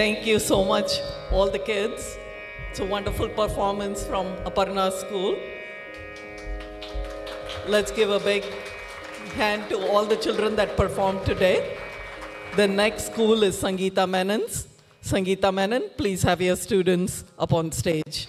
Thank you so much, all the kids. It's a wonderful performance from Aparna School. Let's give a big hand to all the children that performed today. The next school is Sangeeta Menon's. Sangeeta Menon, please have your students up on stage.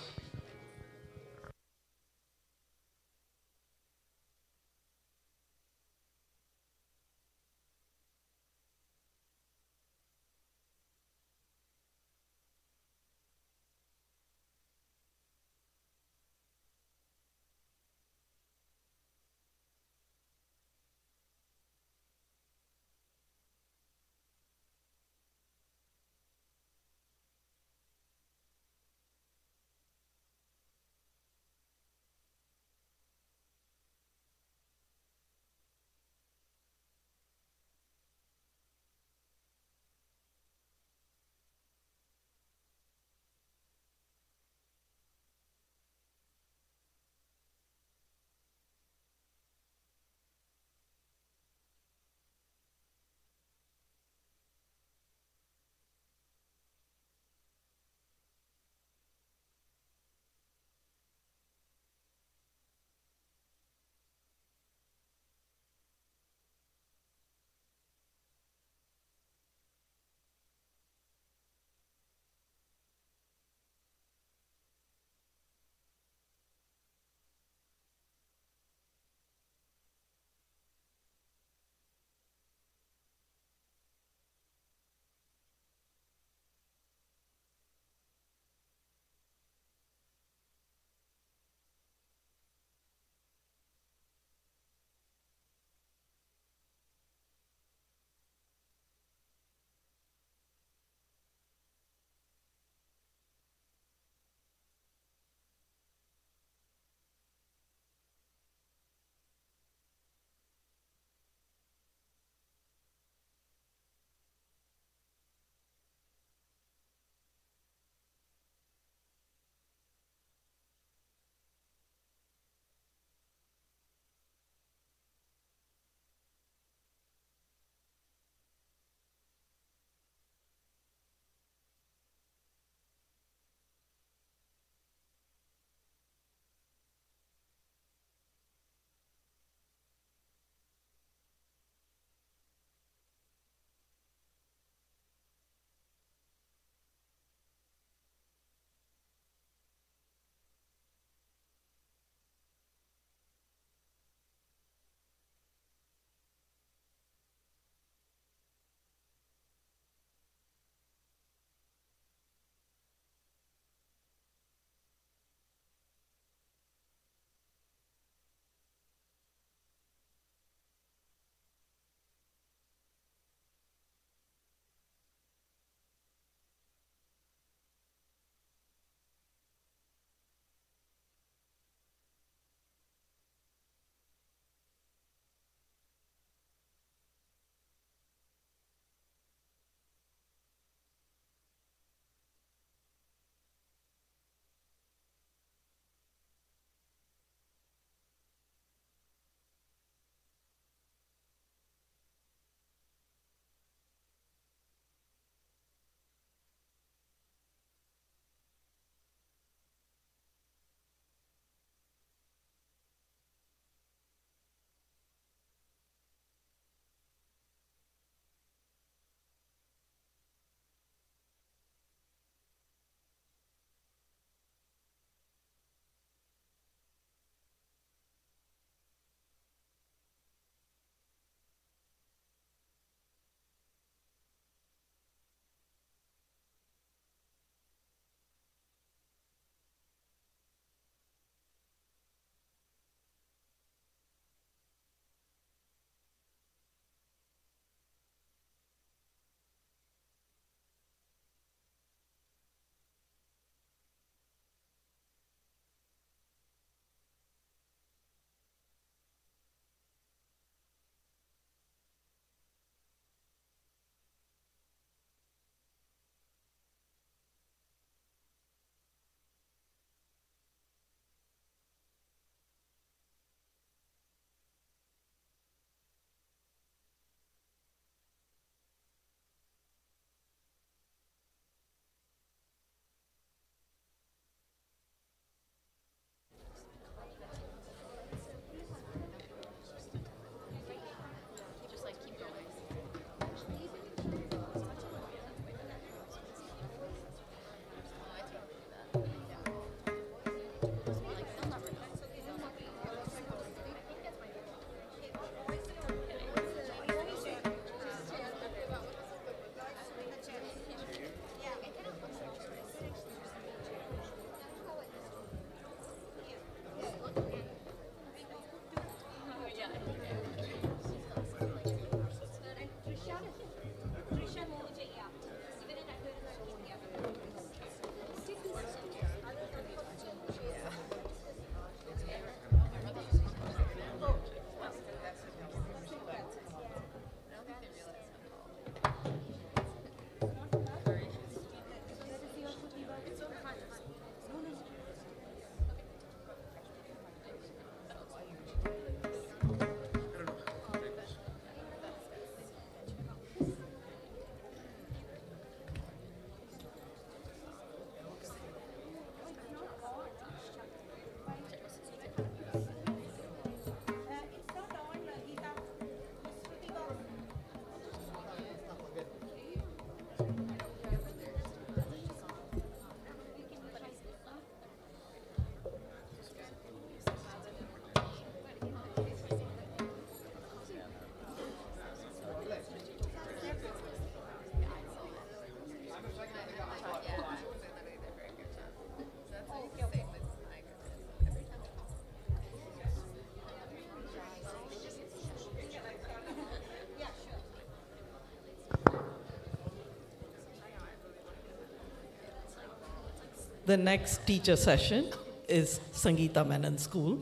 The next teacher session is Sangeeta Menon School.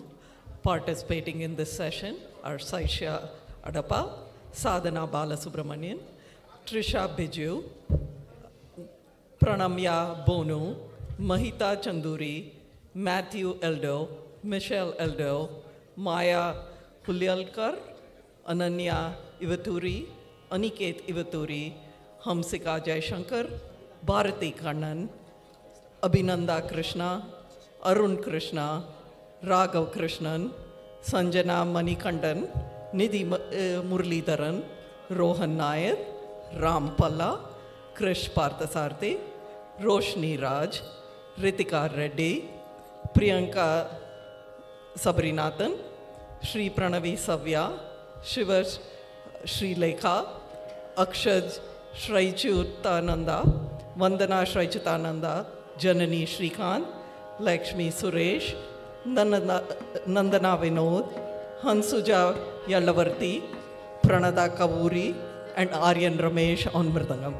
Participating in this session are Saisha Adapa, Sadhana Balasubramanian, Trisha Biju, Pranamya Bonu, Mahita Chanduri, Matthew Eldo, Michelle Eldo, Maya Hulyalkar, Ananya Ivaturi, Aniket Ivaturi, Hamsika Jaishankar, Bharati Kannan, अभिनंदा Krishna Arun Krishna Raghav Krishnan Sanjana Manikandan Nidhi Muraleedharan Rohan Nair रामपल्ला Krish Parthasarathi Roshni Raj Ritika Reddy Priyanka Sabarinathan Shri Pranavi Savya Shiv Srilekha Akshaj Shreyachyutananda Vandana Shreyachyutananda Janani Srikanth, Lakshmi Suresh, Nandana Nandana Vinod Hansuja Yalavarthi Pranada Kavuri and Aryan Ramesh on mridangam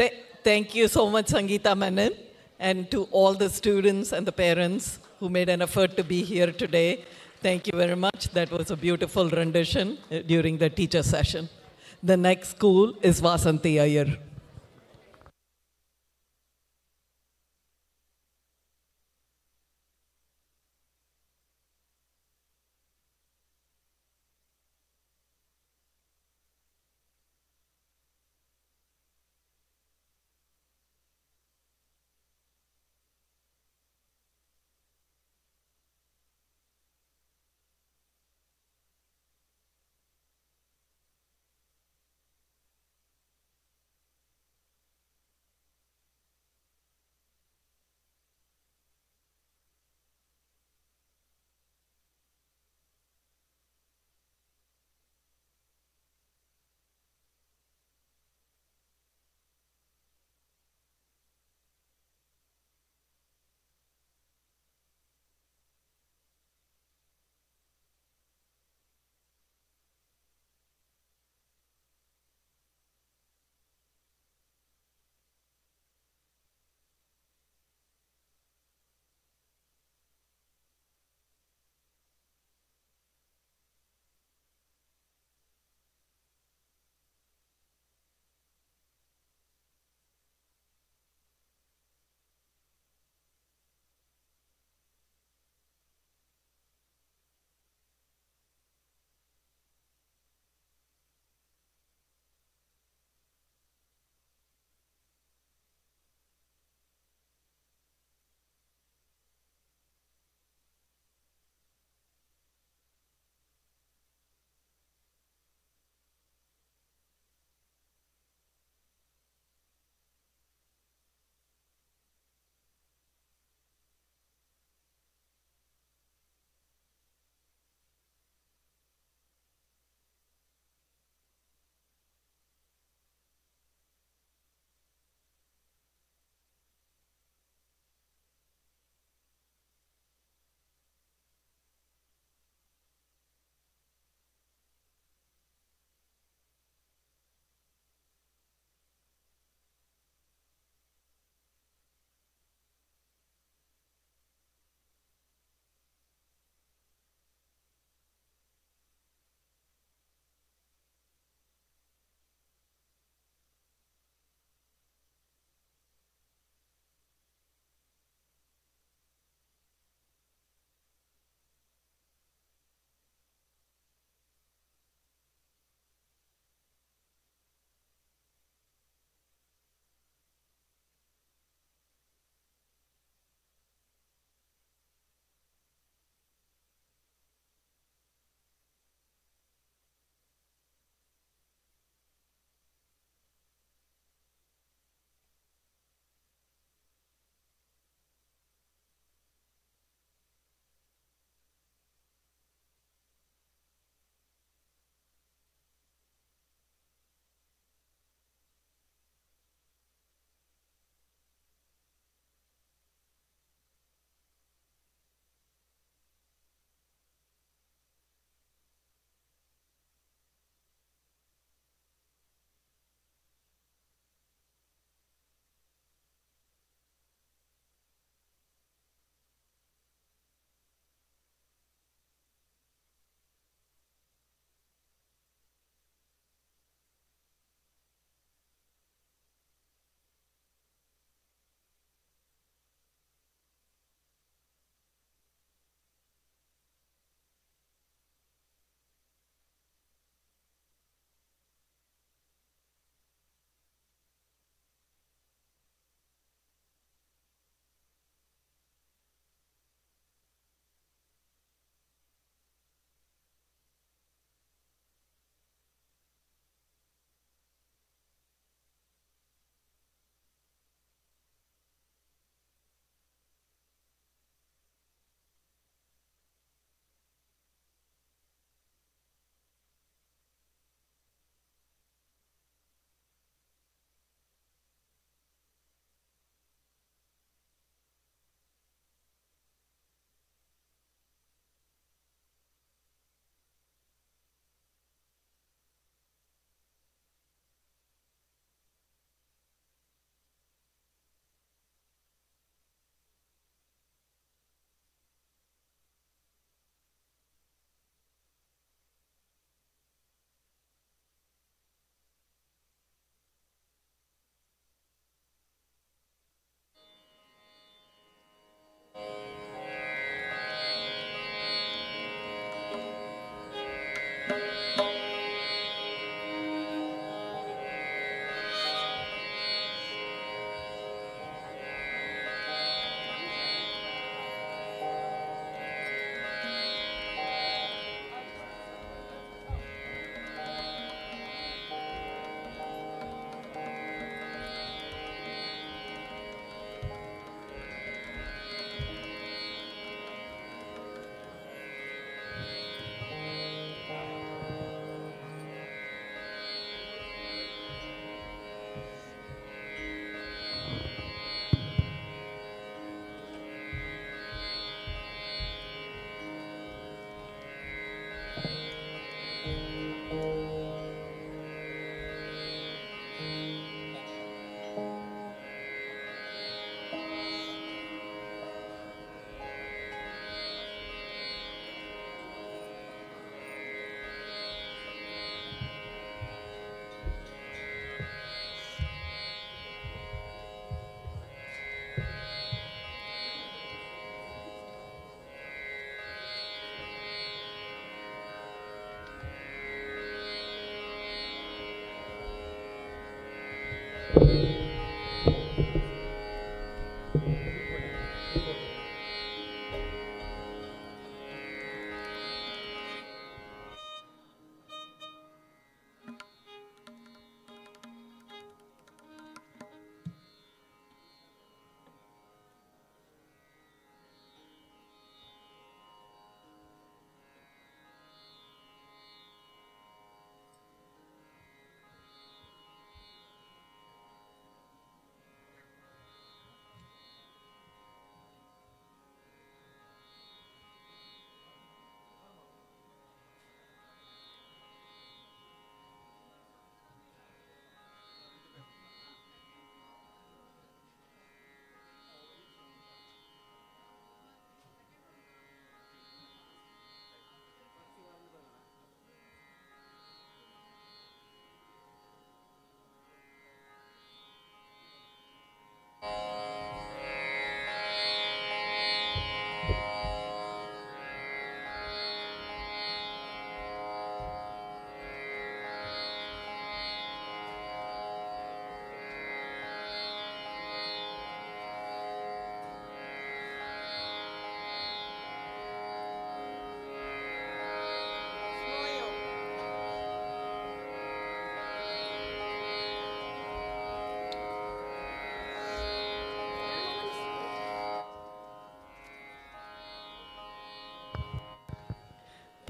Th- thank you so much, Sangeeta Menon, and to all the students and the parents who made an effort to be here today. Thank you very much. That was a beautiful rendition uh, during the teacher session. The next school is Vasanti Iyer.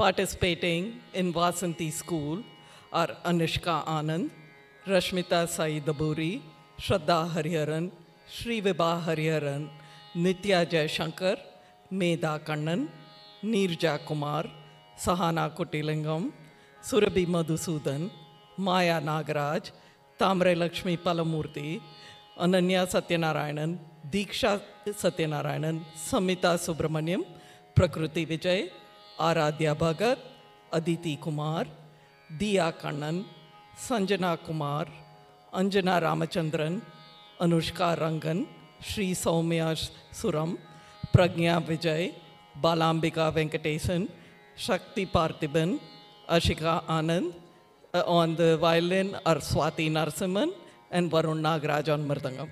Participating in Vasanti School are Anushka Anand, Rashmita Sai Daburi, Shraddha Hariharan, Sri Vibha Hariharan, Nitya Jaishankar, Meda Kannan, Nirja Kumar, Sahana Kutilingam, Surabhi Madhusudan, Maya Nagaraj, Tamre Lakshmi Palamurthy, Ananya Satyanarayanan, Diksha Satyanarayanan, Samita Subramaniam, Prakruti Vijay, Aradhya Bhagat, Aditi Kumar, Diya Kannan, Sanjana Kumar, Anjana Ramachandran, Anushka Rangan, Sri Soumya Suram, Pragya Vijay, Balambika Venkatesan, Shakti Parthiban, Ashika Anand, uh, on the violin are Swati Narsimhan and Varun Nagraj on Mridangam.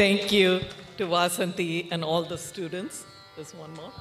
Thank you to Vasanti and all the students. There's one more.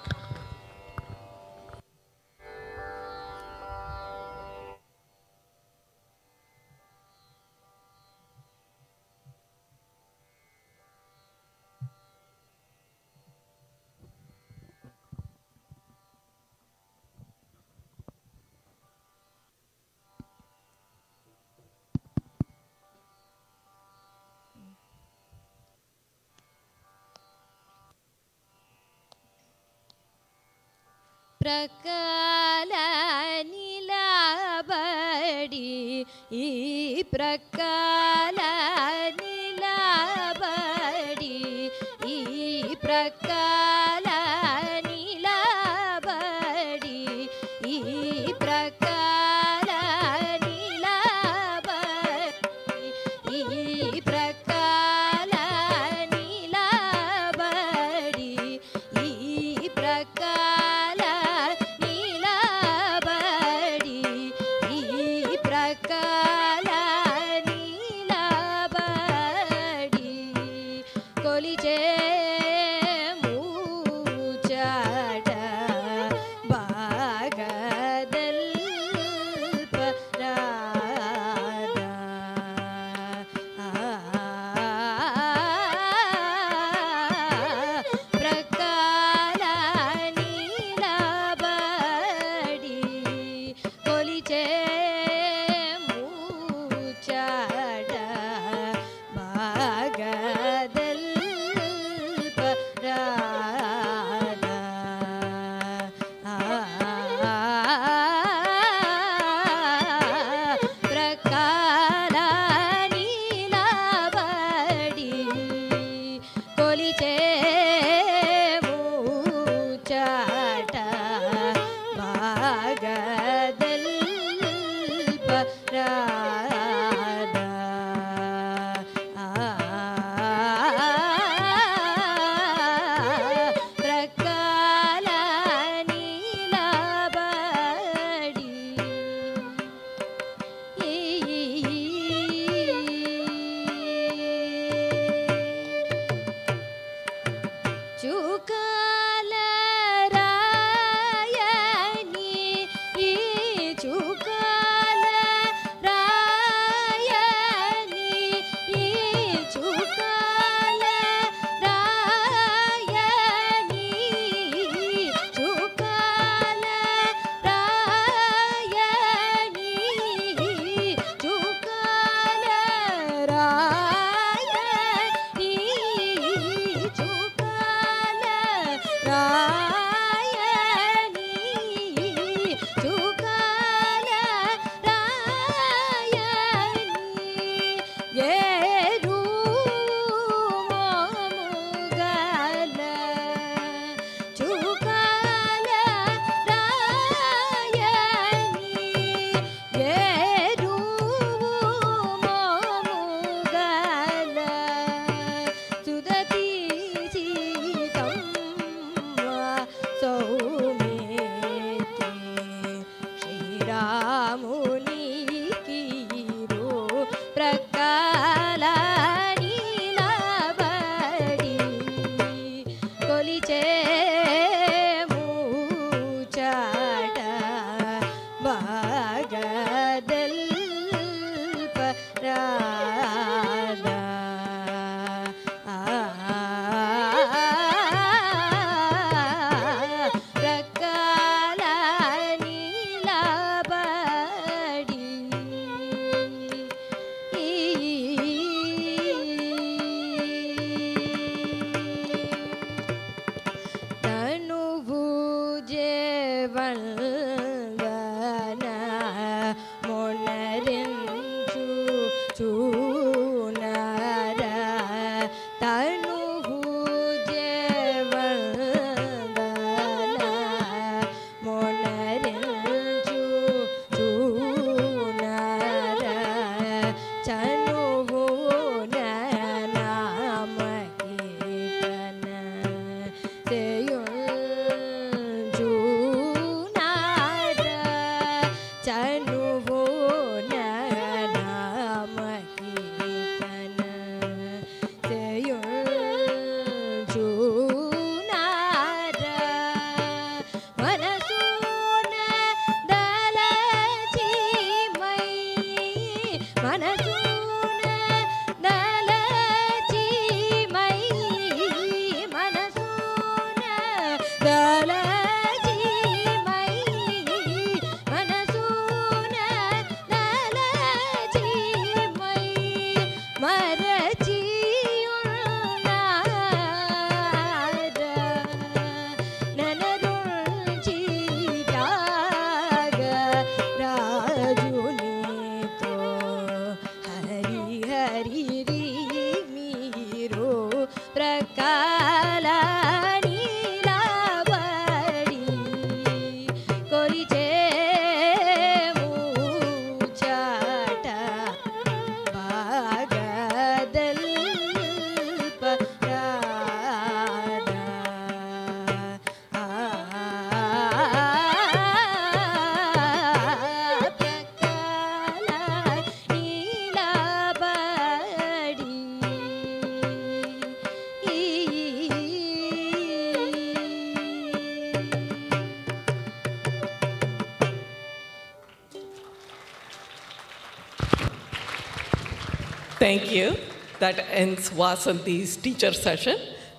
Thank you. That ends Vasanti's teacher session.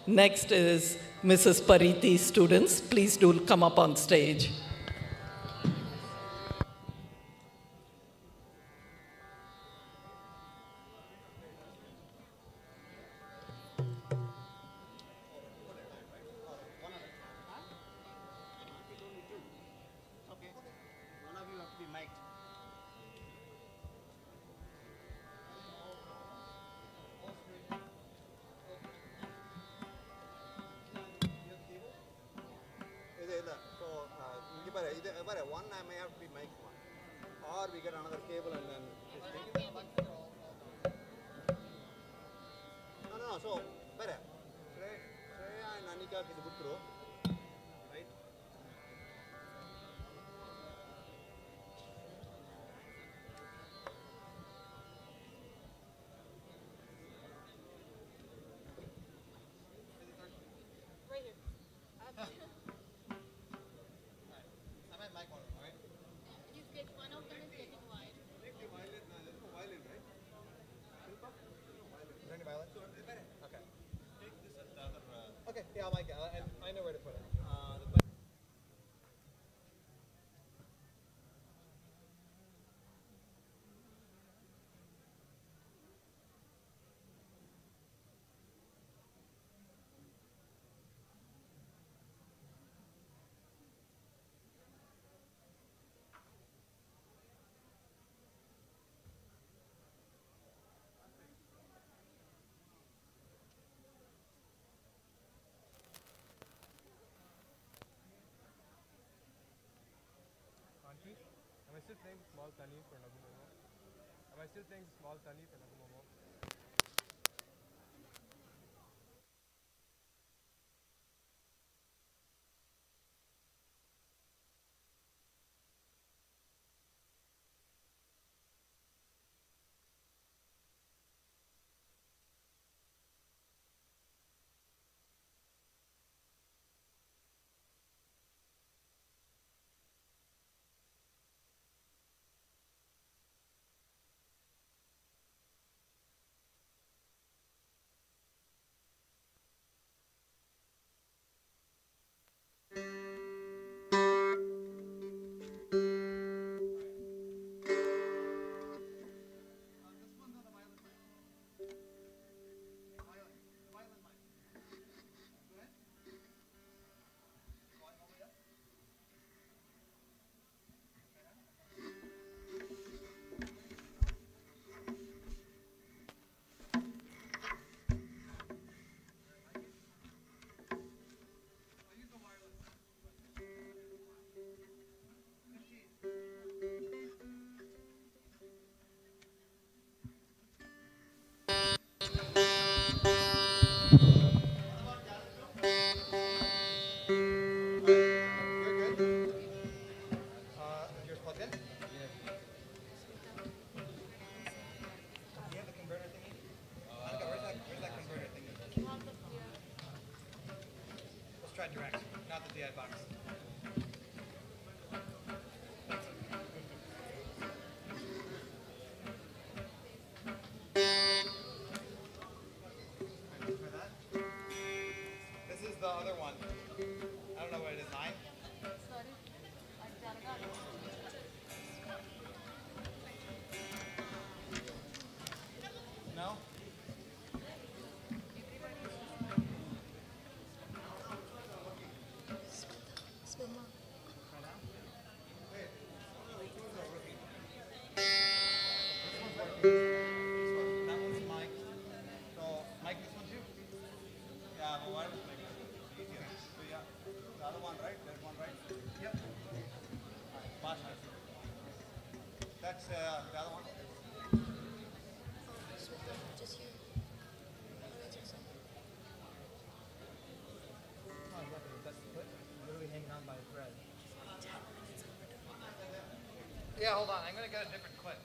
Next is Mrs. Pariti's students. Please do come up on stage. still playing Small Sunny for Nagumomo? Am I still playing Small Sunny for Nagumomo? other one. I don't know what it is, nine? No? Thank you. Uh, the other one. Yeah, hold on. I'm gonna get a different clip.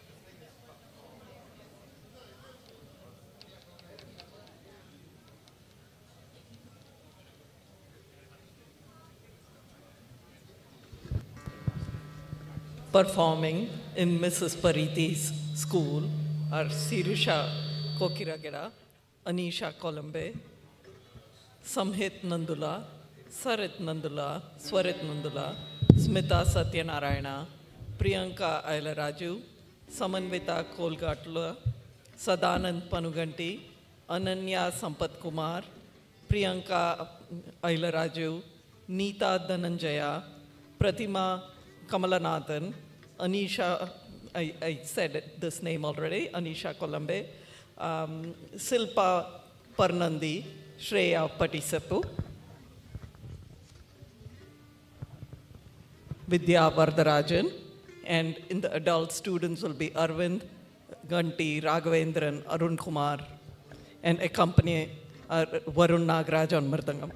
performing in Mrs. Pariti's school are Sirusha Kokiragera, Anisha Colombe, Samhit Nandula, Sarit Nandula, Swarit Nandula, Smita Satyanarayana, Priyanka Ailaraju, Samanvita Kolgatla, Sadanand Panuganti, Ananya Sampat Kumar, Priyanka Ailaraju, Neeta Dhananjaya, Pratima Kamalanathan, Anisha, I, I said this name already, Anisha Colombe, um, Silpa Parnandi, Shreya Patisapu, Vidya Vardarajan, and in the adult students will be Arvind, Ganti, Raghavendran, Arun Kumar, and accompany uh, Varun Nagraj on Mridangam.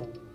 you.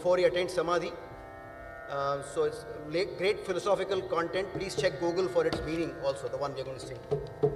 Before he attained Samadhi. Uh, so it's great philosophical content. Please check Google for its meaning also, the one we're going to sing.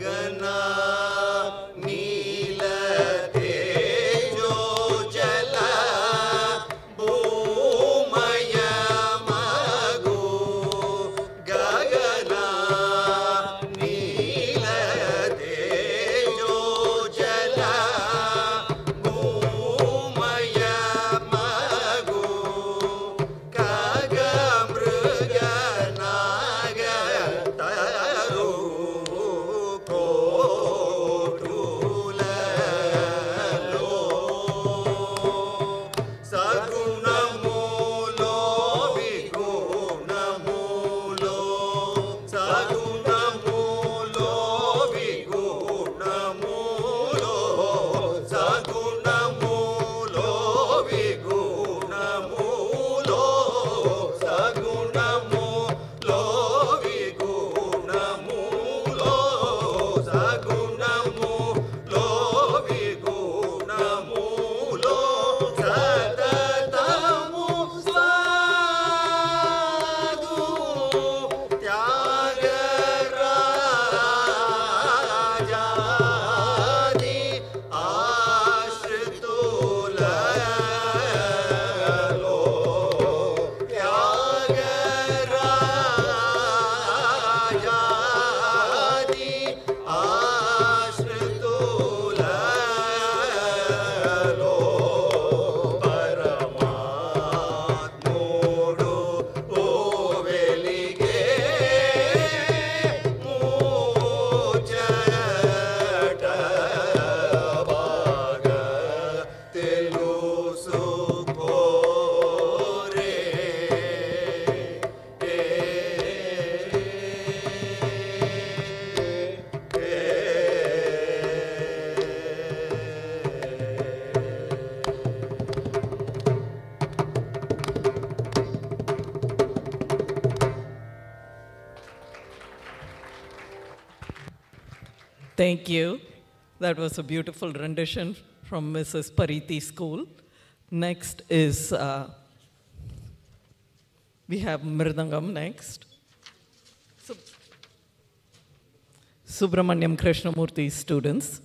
गना Thank you. That was a beautiful rendition from Mrs. Pariti School. Next is, uh, we have Mridangam next. Sub- Subramanyam Krishnamurthy students.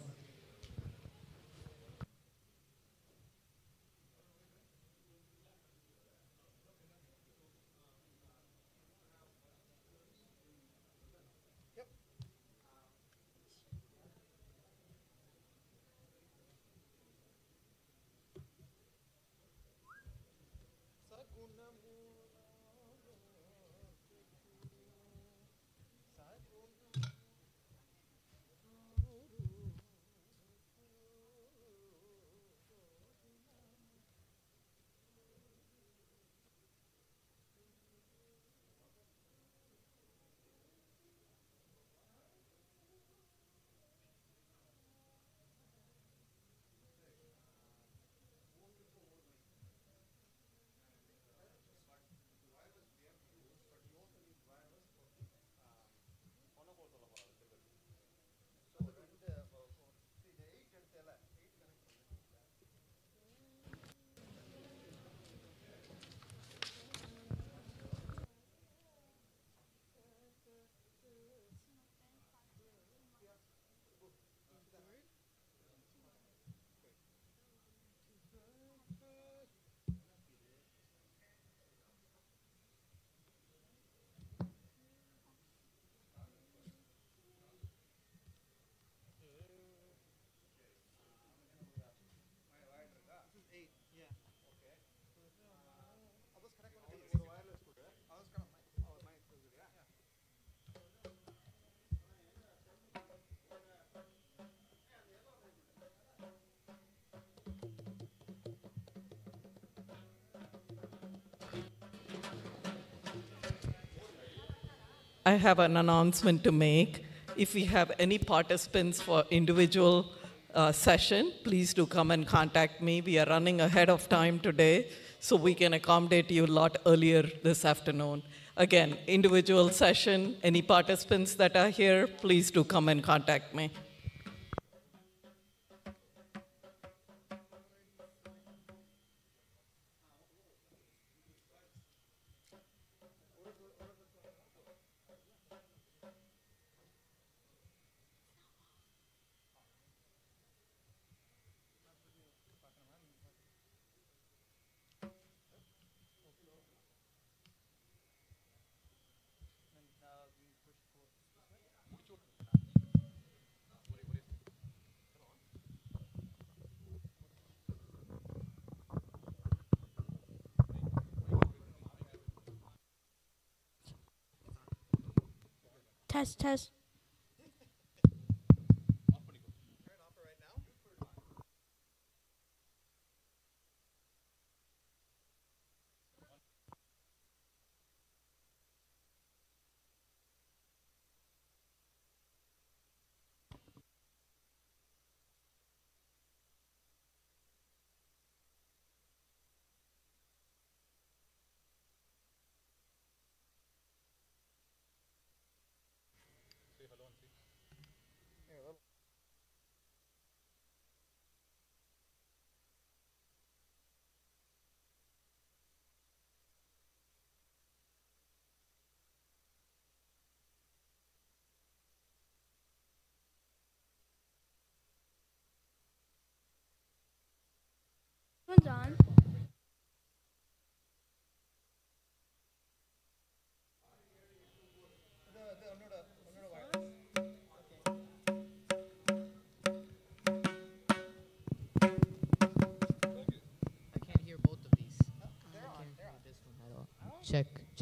I have an announcement to make. If we have any participants for individual uh, session, please do come and contact me. We are running ahead of time today, so we can accommodate you a lot earlier this afternoon. Again, individual session, any participants that are here, please do come and contact me. Test, test.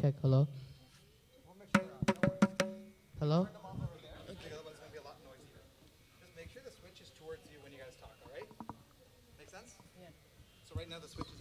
Guys hello? might be a lot of noise here Just make sure the switch is towards you when you guys talk, all right? Make sense? So right now the switch is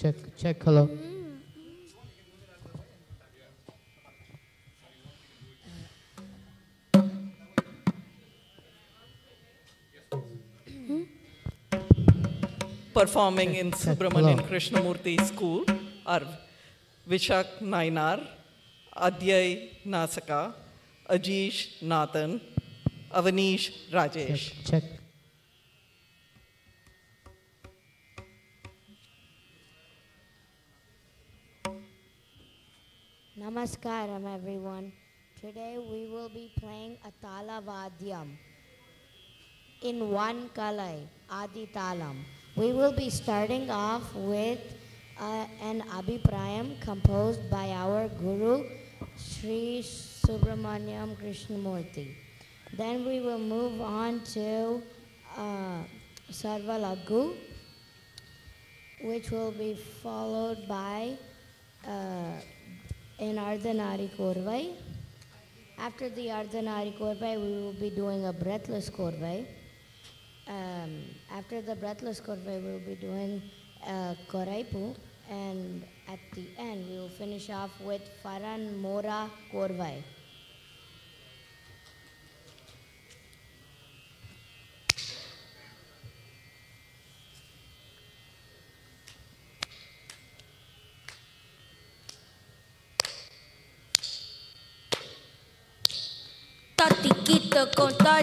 check, check. Hello. Hmm? Performing in Check, check. Subramanian Krishnamurti School are Vishak Nainar, Adyay Nasaka, Ajish Nathan, Avanish Check, Rajesh. check. Namaskaram, everyone. Today we will be playing Atala Vadyam in one kalai, Adi Talam. We will be starting off with uh, an Abhiprayam composed by our Guru, Sri Subramanyam Krishnamurti. Then we will move on to uh, Sarvalaghu, which will be followed by uh, in Ardhanari Korvai. After the Ardhanari Korvai, we will be doing a breathless Korvai. Um, after the breathless Korvai, we will be doing uh, Koraipu. And at the end, we will finish off with Faran Mora Korvai.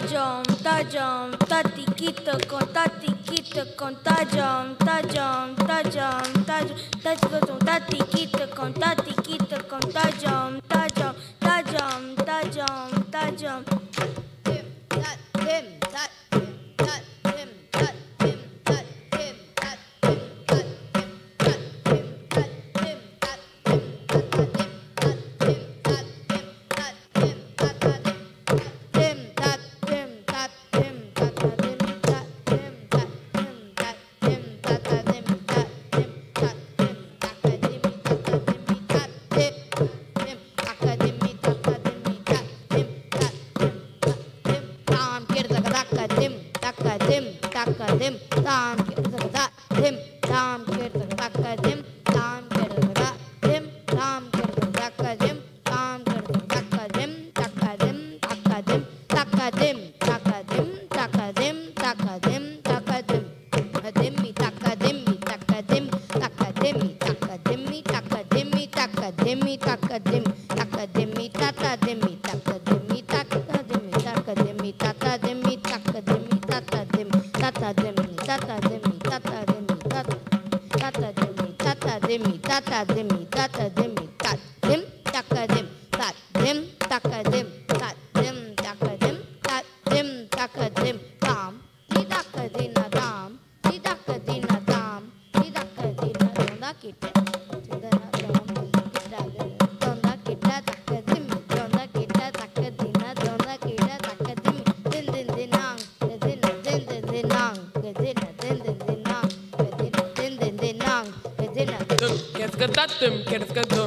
jump, ta tajam, ta tatiquito, con tatiquito, con tajam, ta tajam, ta ta tatiquito, con tatiquito, con tajam, ta tajam, ta tajam. Dim, that, dim. Jim, good.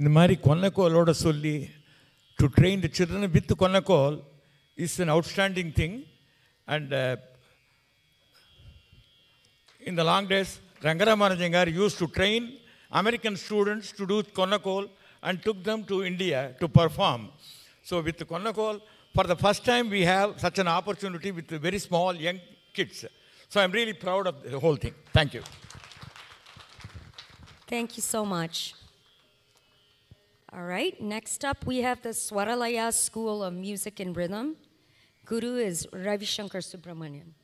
இந்த மாதிரி கொன்னக்கோலோட சொல்லி to train the children with konnakol is an outstanding thing. And uh, in the long days, Rangaramarajangar used to train American students to do Konnakol and took them to India to perform. So with Konnakol, for the first time we have such an opportunity with very small young kids. So I'm really proud of the whole thing. Thank you. Thank you so much. All right, next up we have the Swaralaya School of Music and Rhythm. Guru is Ravi Shankar Subramanian.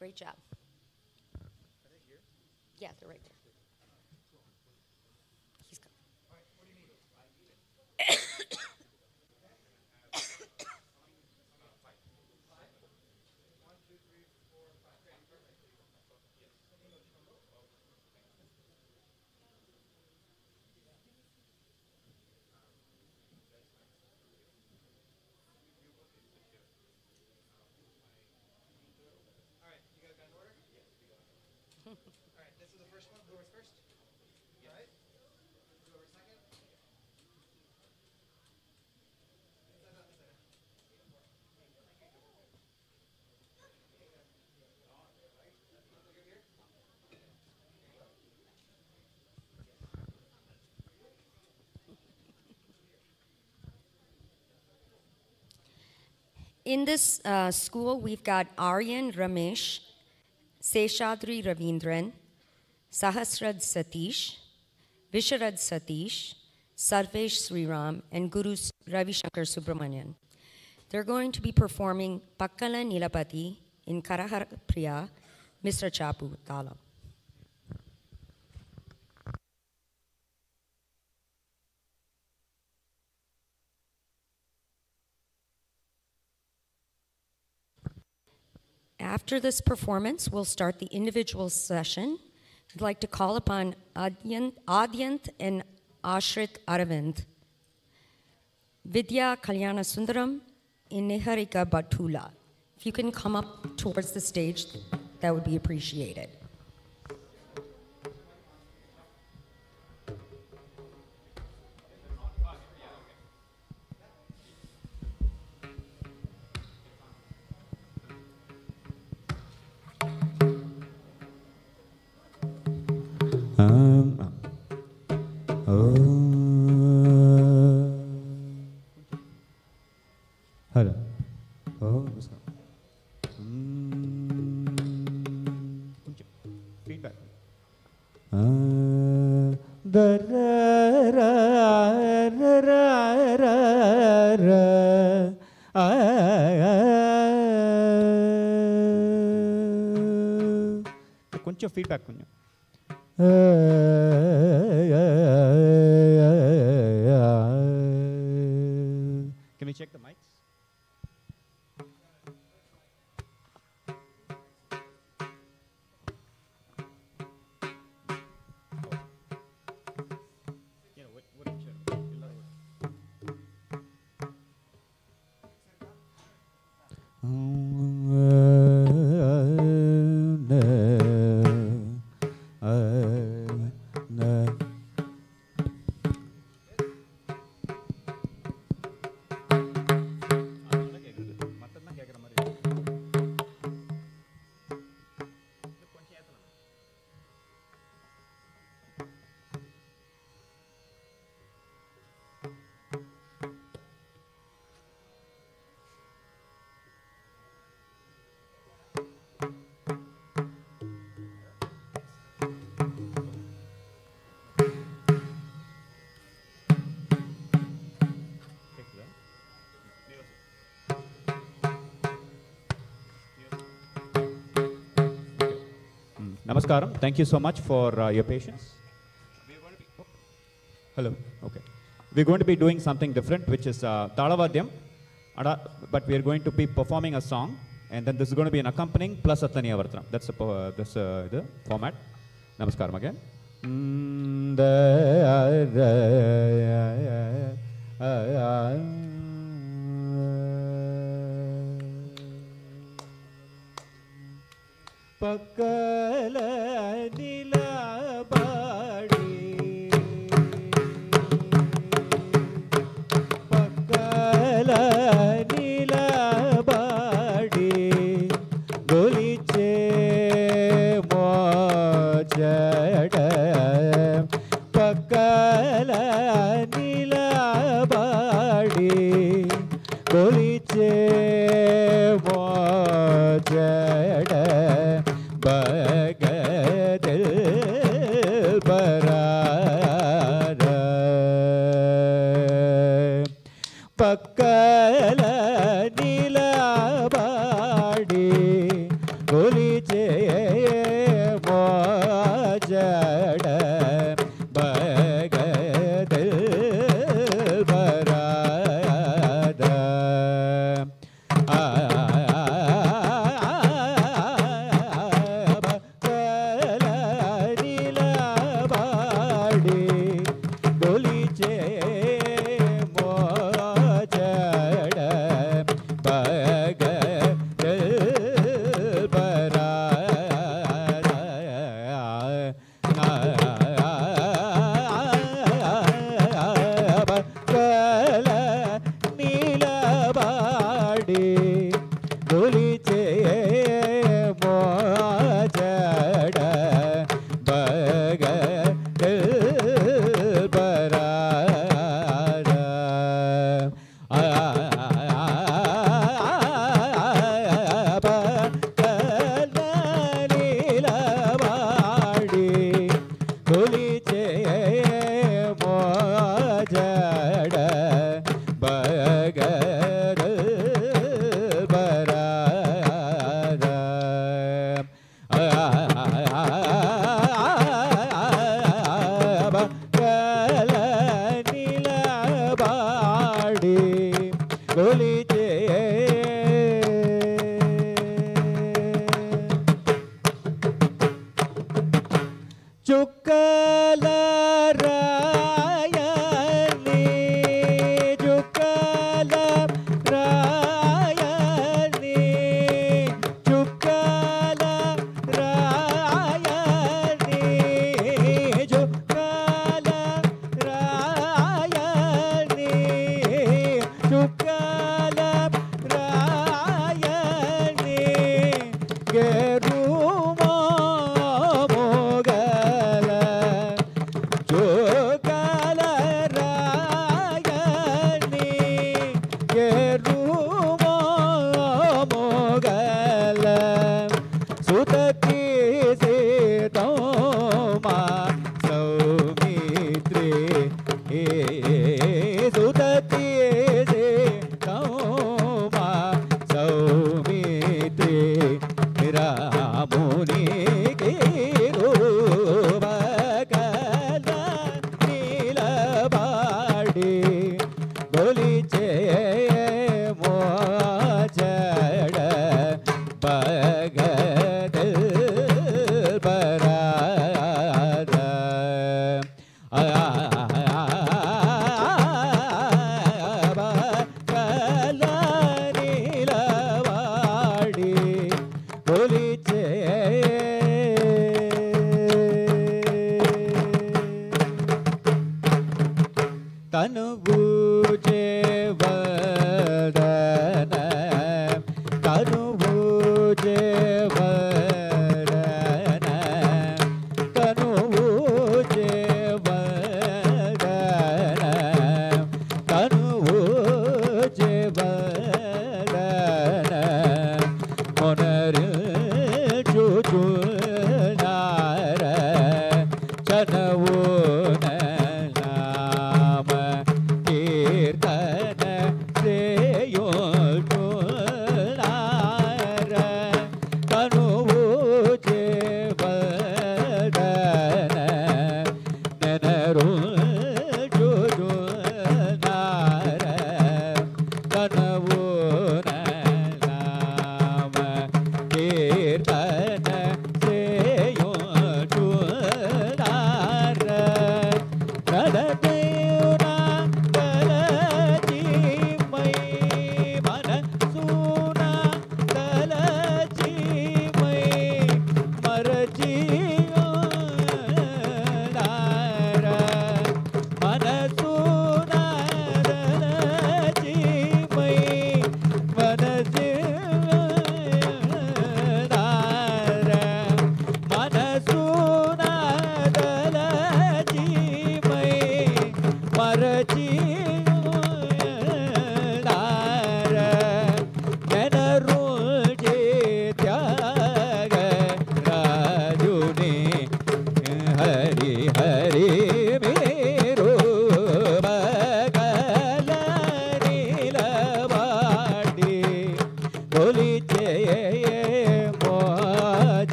Great job. Yeah, they're right there. He's got- All right, you guys got an order? Yes, we got All right, this is the first one. Whoever's first? All right. Whoever's second? In this uh, school, we've got Aryan Ramesh, Seshadri Ravindran, Sahasrad Satish, Visharad Satish, Sarvesh Sriram, and Guru Ravi Shankar Subramanian. They're going to be performing Pakkala Nilabadi in Karahar Priya, Misra Chapu Talam. After this performance, we'll start the individual session. I'd like to call upon Adyant, and Ashrit Aravind, Vidya Kalyana Sundaram, and Niharika Batula. If you can come up towards the stage, that would be appreciated. Feedback Namaskaram. Thank you so much for uh, your patience. Hello. Okay. We're going to be doing something different, which is uh, Talavadyam, but we are going to be performing a song, and then this is going to be an accompanying plus Vartanam. That's the, uh, that's uh, the format. Namaskaram again. Mm, da-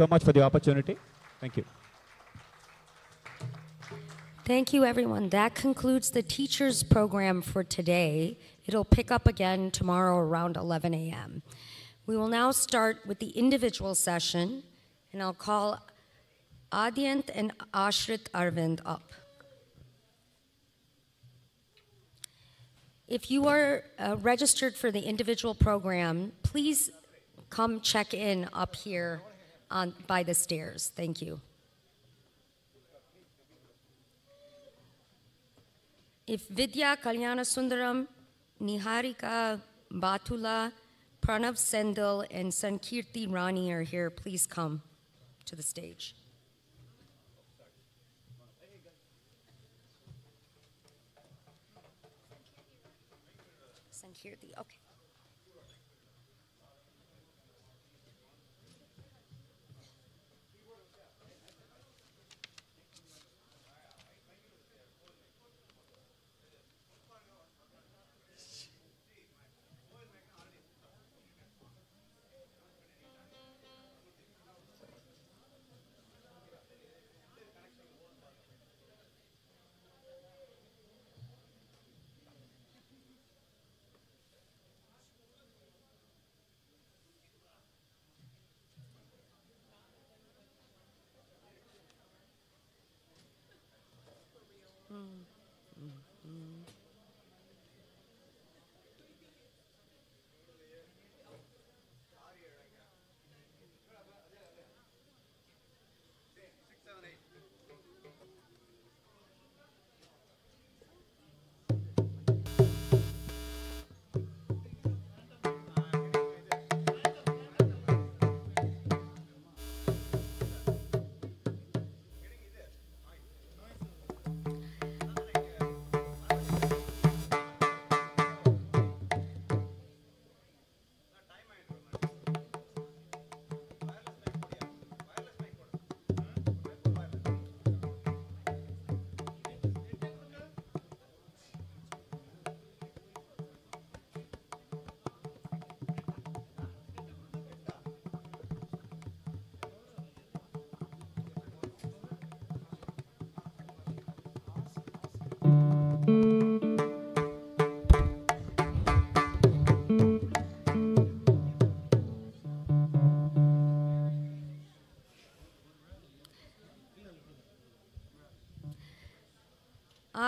so much for the opportunity. Thank you. Thank you, everyone. That concludes the teachers program for today. It'll pick up again tomorrow around 11 a.m. We will now start with the individual session, and I'll call Adyant and Ashrit Arvind up. If you are uh, registered for the individual program, please come check in up here on, by the stairs. Thank you. If Vidya Kalyana Sundaram, Niharika Batula, Pranav Sendil, and Sankirti Rani are here, please come to the stage. Mm.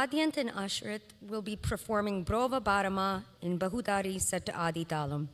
Adyant and Ashrit will be performing Brova Barama in Bahudari set Adi Talam.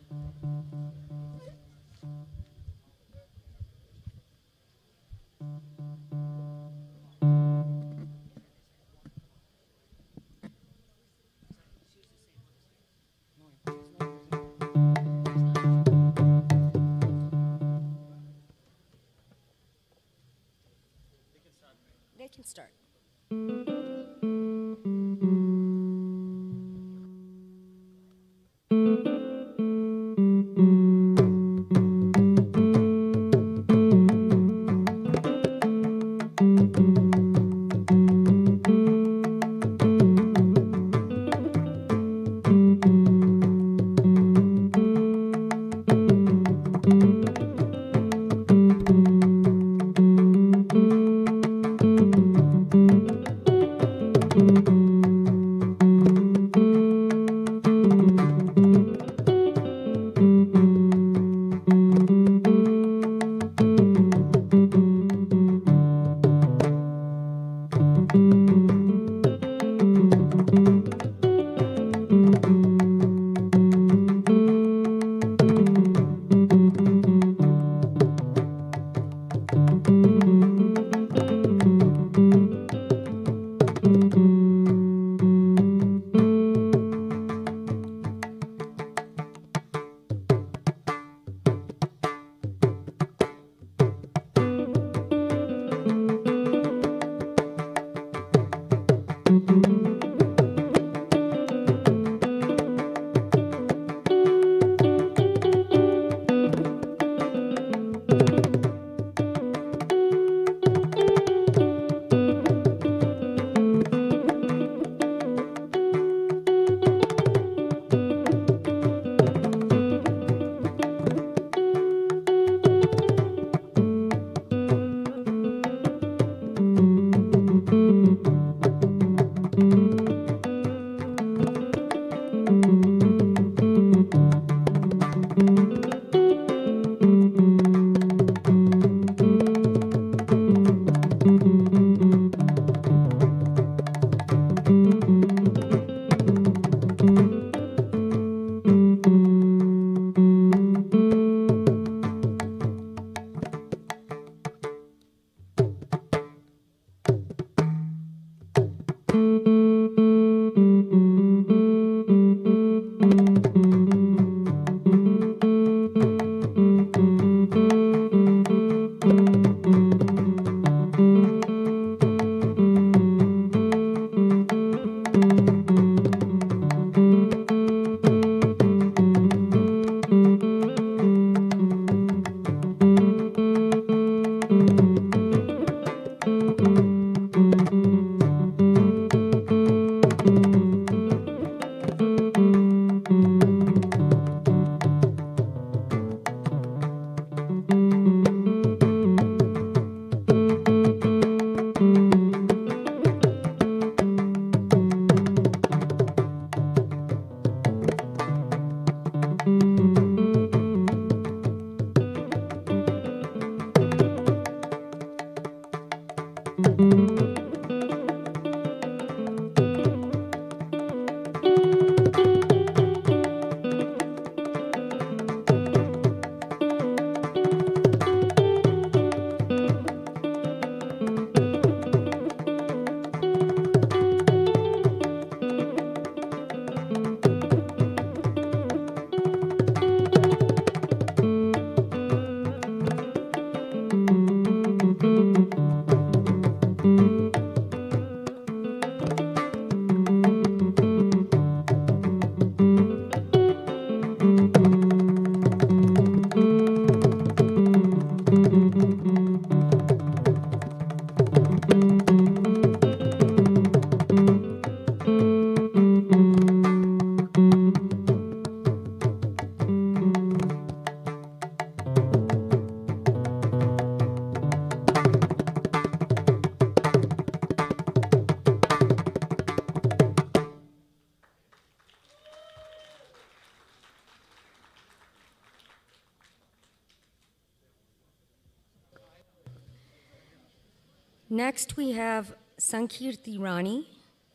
Next, we have Sankirti Rani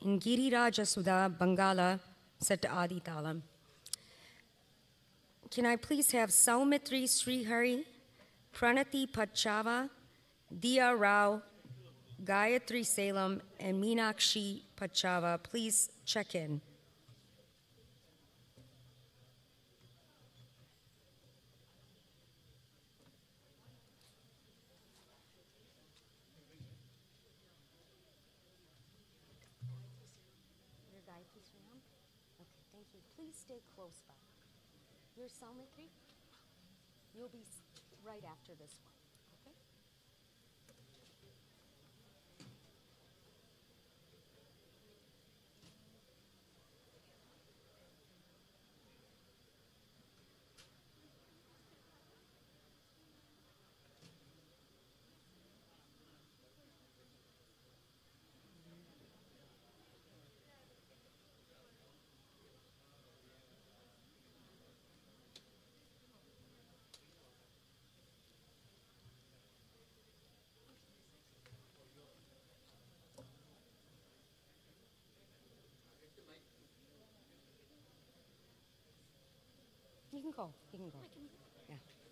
in Giriraja Sudha Bangala Sat Adi Talam. Can I please have Saumitri Srihari, Pranati Pachava, Dia Rao, Gayatri Salem, and Meenakshi Pachava please check in? Your Gayatri Sriram? Okay, thank you. Please stay close by. Your Saumitri? You'll be s- right after this one, okay? You can. You can go. Yeah.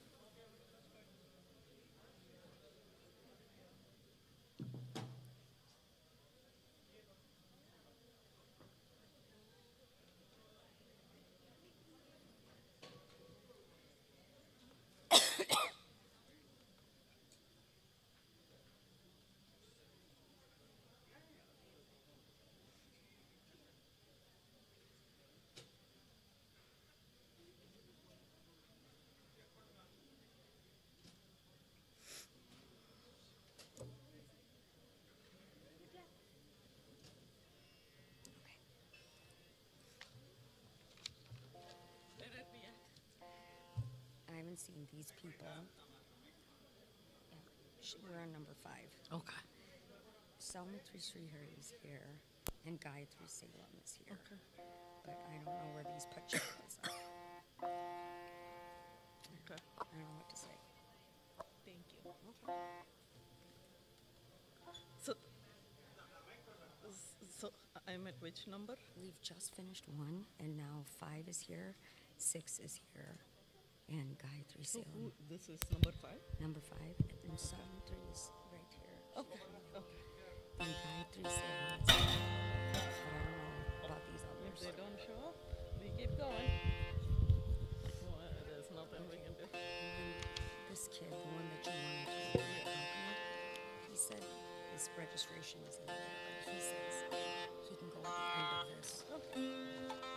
These people. Yeah, We're on number five. Okay. Saumitri Srihari is here, and Gayatri Salem is here. Okay. But I don't know where these Pachavas are. Okay. I don't know what to say. Thank you. So, so I'm at which number? We've just finished one, and now five is here, six is here, and Gayatri So who, this is number five? Number five, and Savitri is right here. Okay, okay. And Gayatri uh, Salem. But I don't know about these If they don't show up, we keep going. Well, uh, there's nothing we can do. This kid, the one that you wanted to open the company, he said his registration is in there, but he says he can go at the end of this. Thank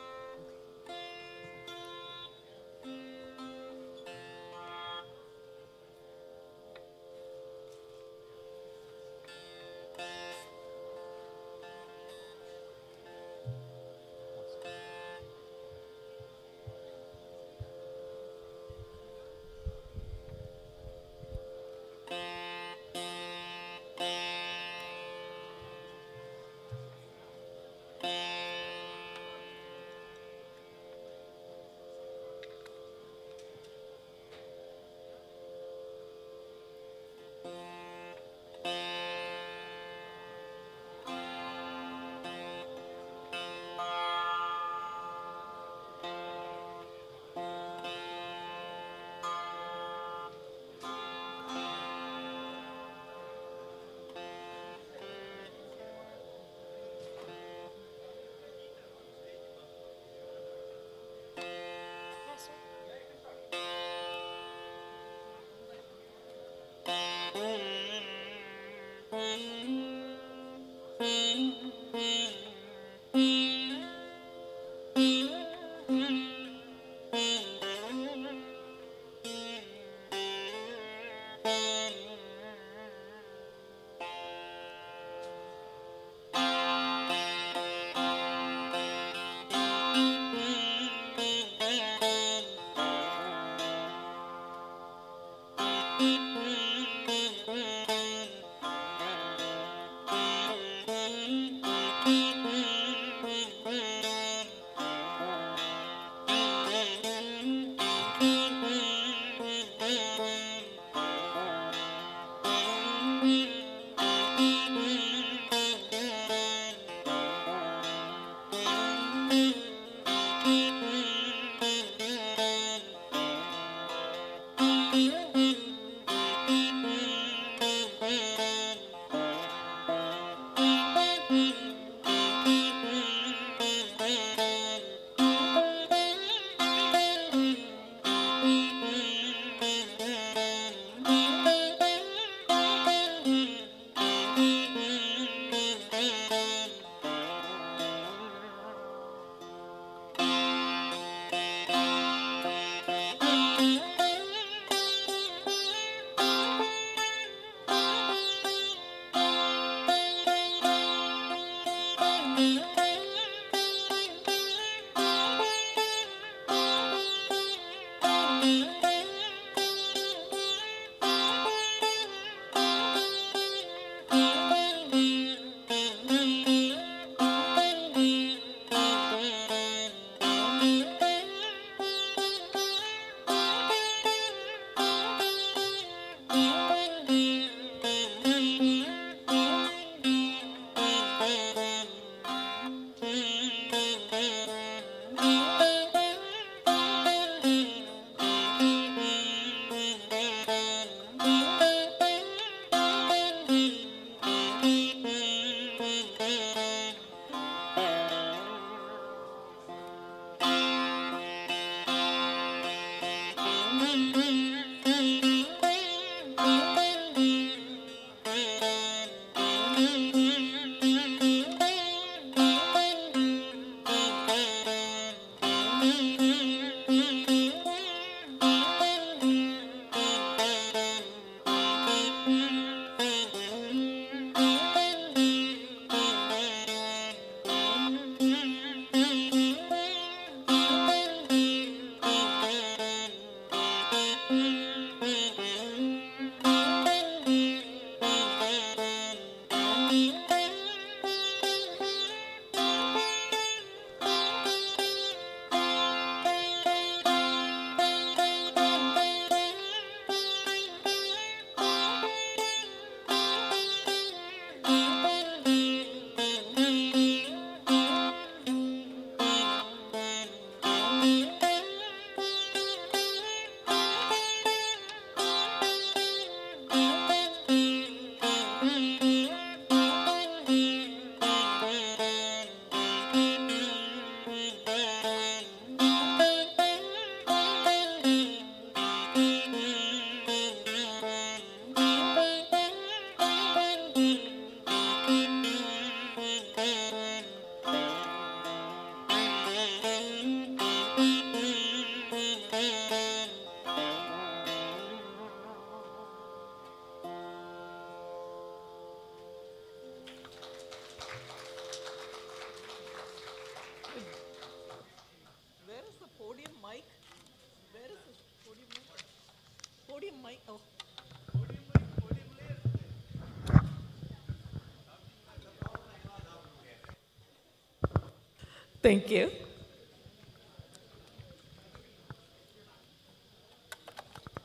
Thank you.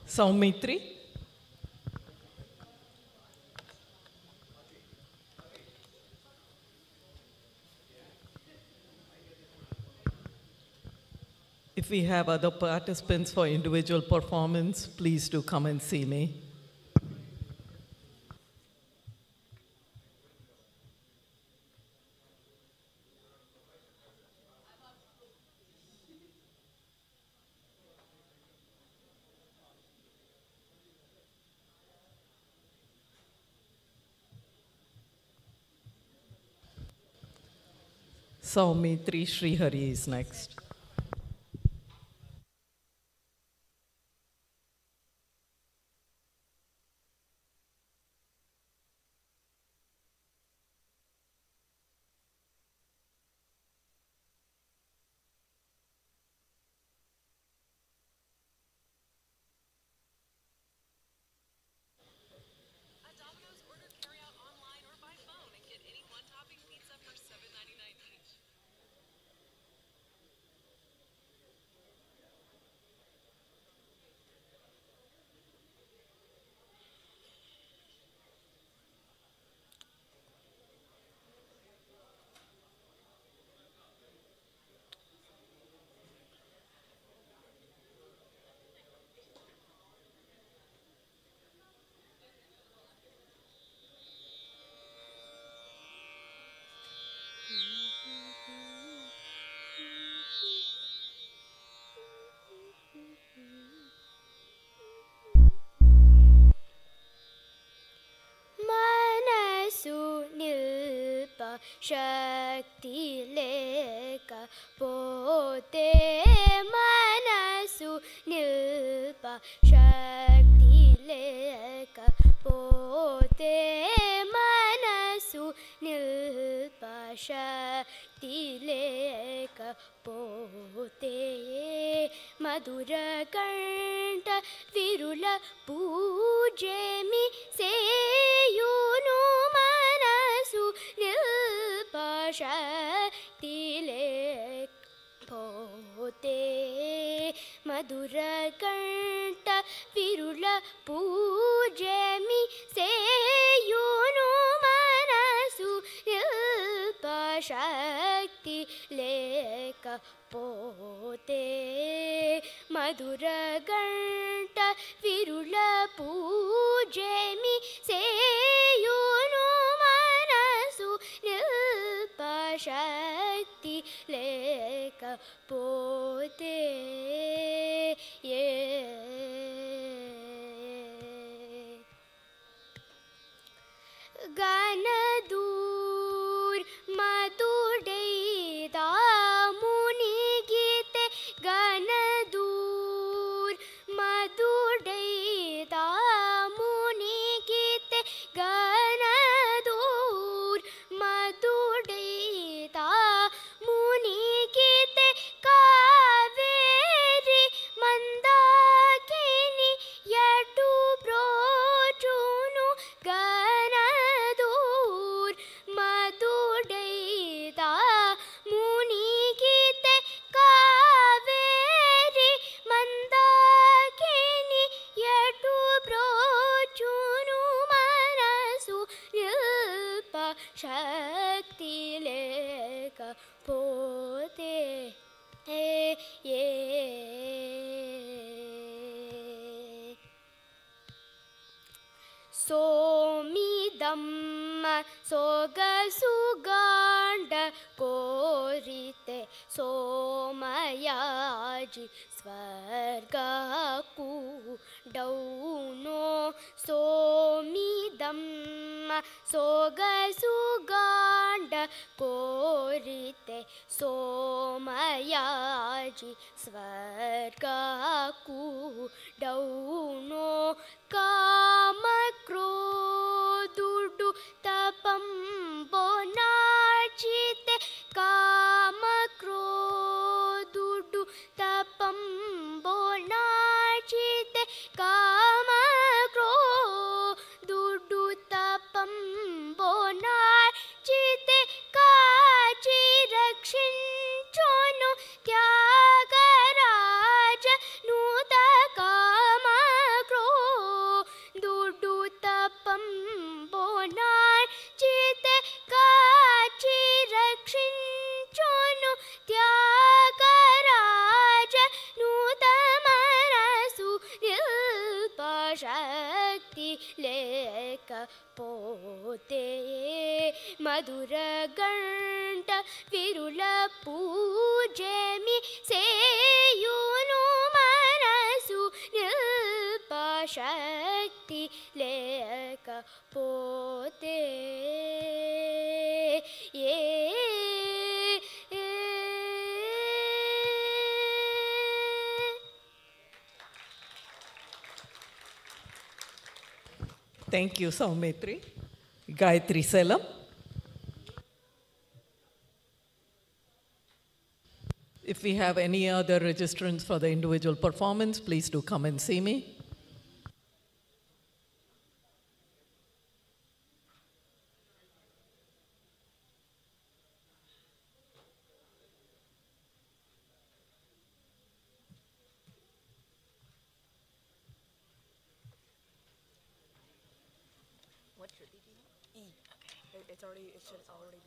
Saumitri. If we have other participants for individual performance, please do come and see me. Saumitri Srihari is next. शक्ति लेक पोते मनसु नील्प। शक्ति लेक पोते मनसु नील्प। शक्ति लेक पोते मधुरकण्ठ विरुल पूजेमि ಸುರಕಂಠ ವಿರುಳ पूजे मी ಮನಸು ಶಕ್ತಿ मनसु ಪೋತೆ ल पोते। मधुरकण्ठ फिरुलपूजे मी से यो नो मनसु पोते। स्वर्गु डौनो सोमि दम् कोरिते सोमयाजि स्वर्गु डौनो का दुडु तपं बोनाचिते का ಮಧುರಗಂಟ ವಿರುಳ ಪೂಜೆಮಿ ಸೇಯೂನು ಮನಸು ಶಕ್ತಿ ಲೇಕ ಪೋತೆ ಏ Thank you, Saumitri. Gayatri Selam. If we have any other registrants for the individual performance, please do come and see me. What should be? E. Okay. it's already, it should already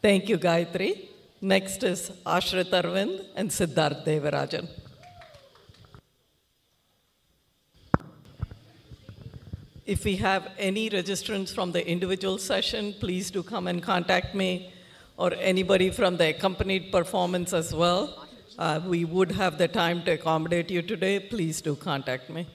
Thank you, Gayatri. Next is Ashrit Arvind and Siddharth Devarajan. If we have any registrants from the individual session, please do come and contact me or anybody from the accompanied performance as well. Uh, we would have the time to accommodate you today. Please do contact me.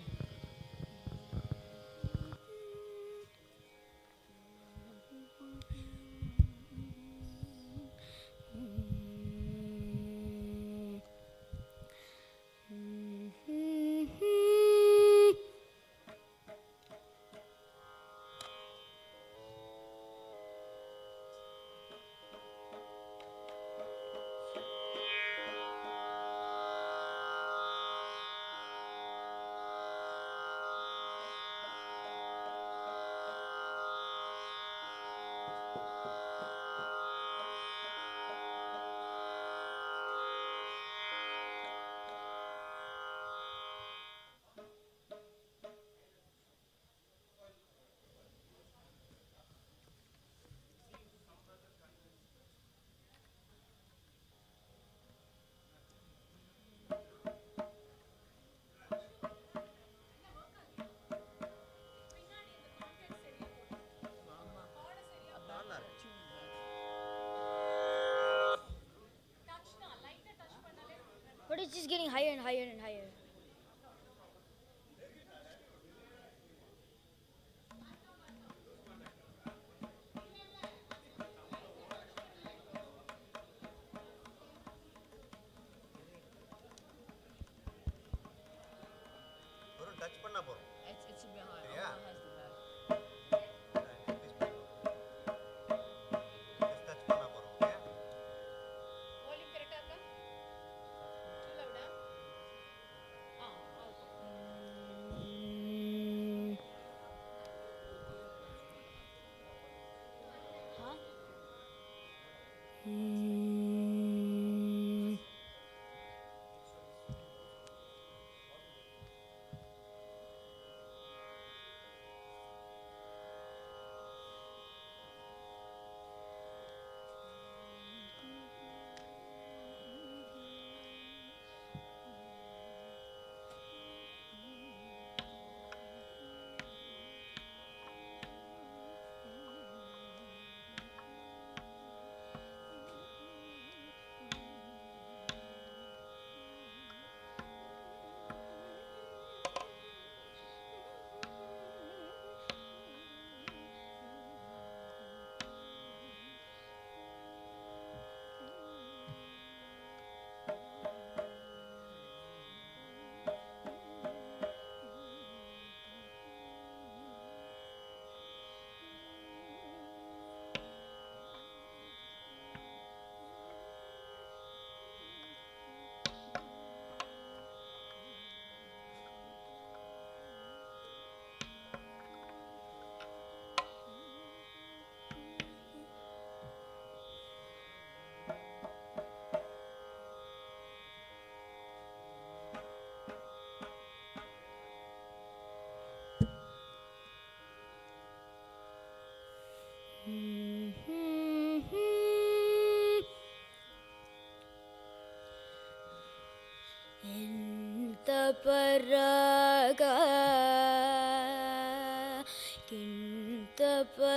It's just getting higher and higher and higher. கிन्तपराग किन्तपराग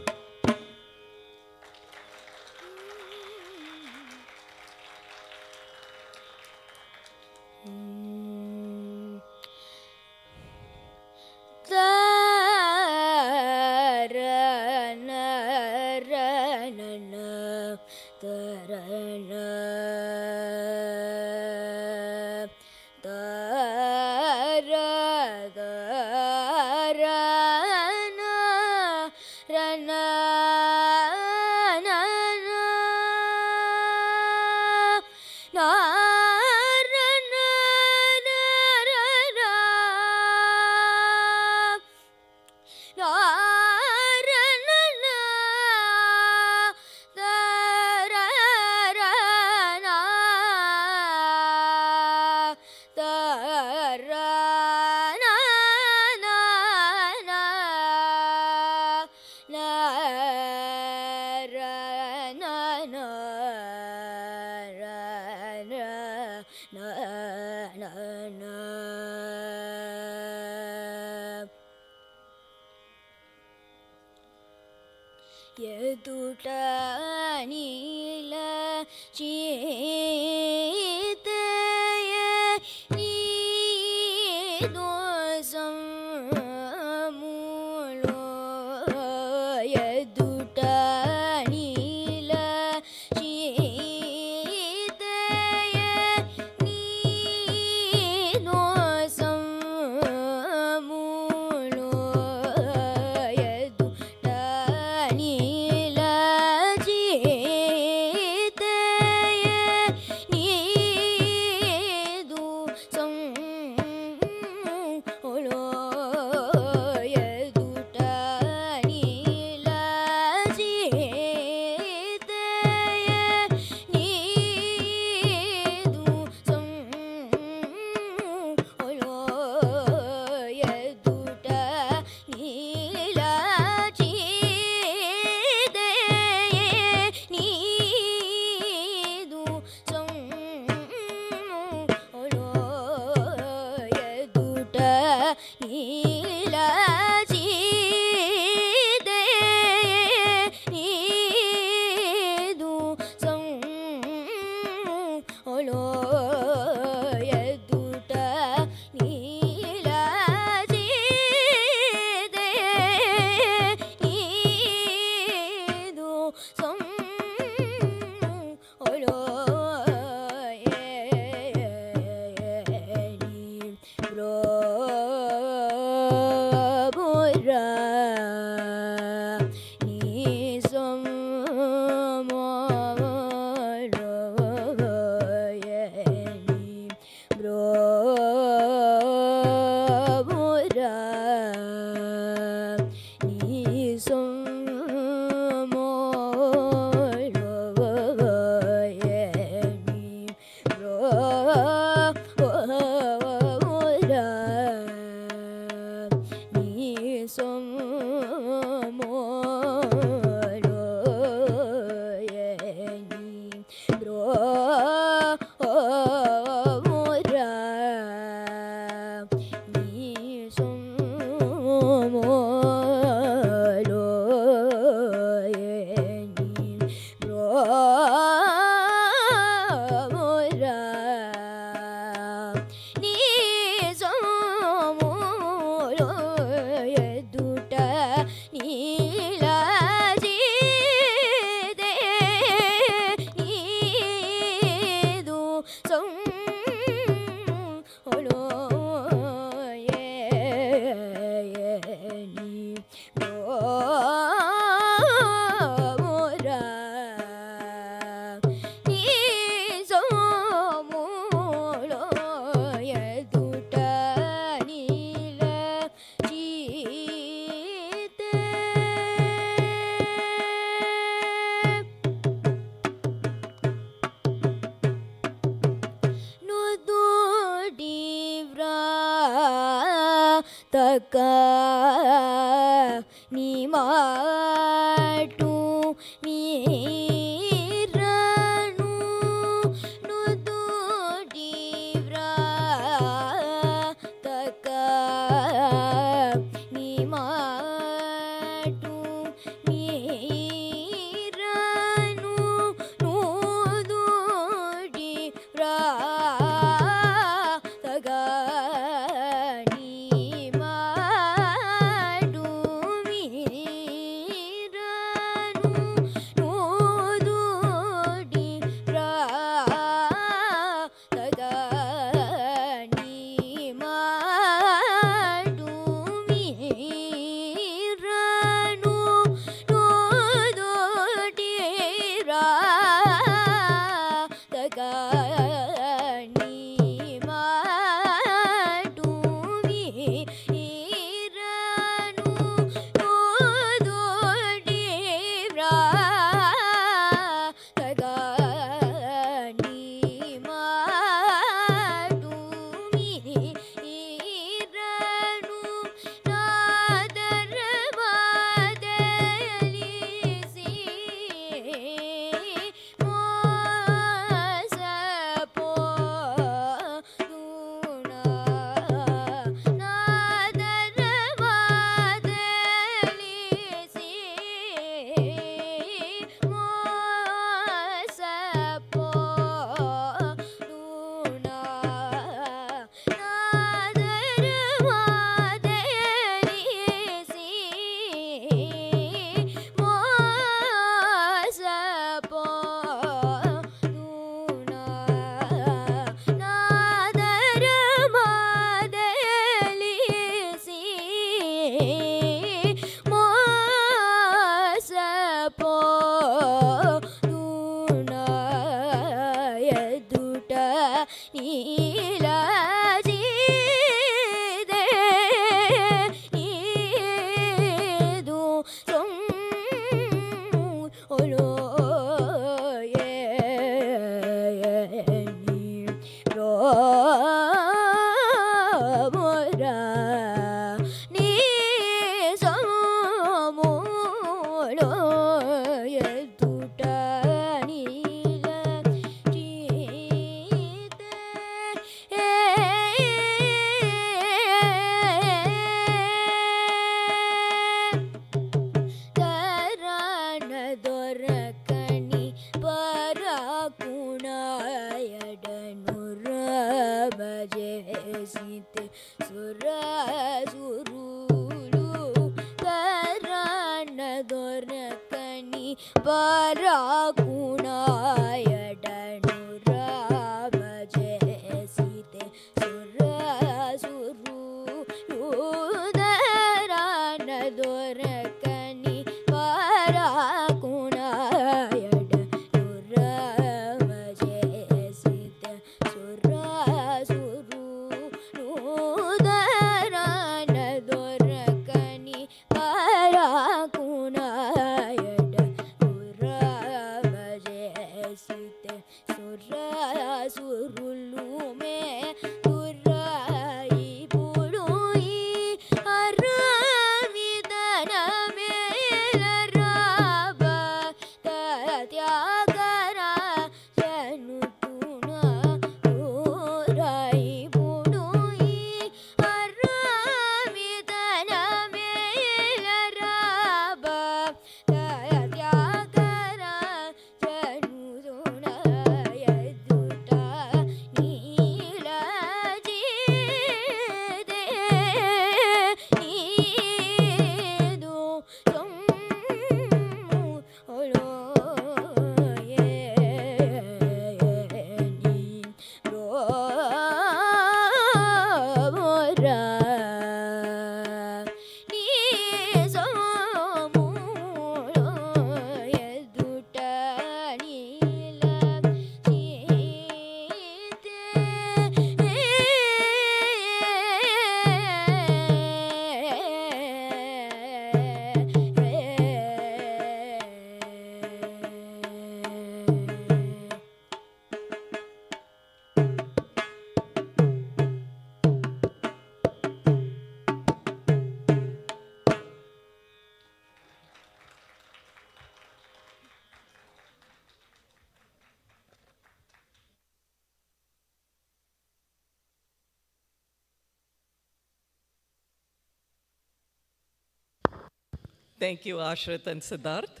Thank you, Ashrit and Siddharth.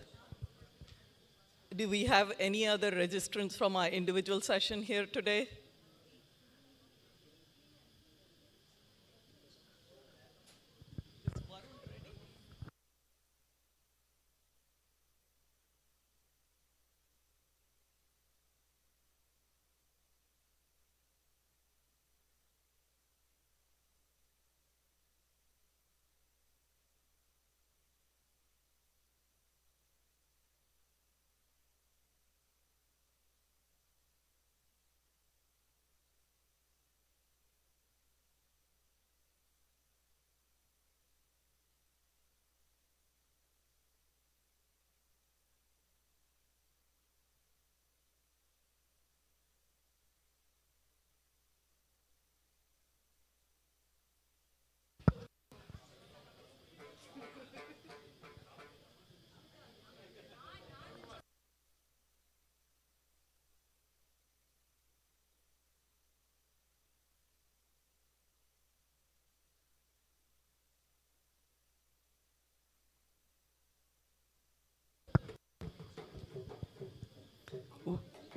Do we have any other registrants from our individual session here today?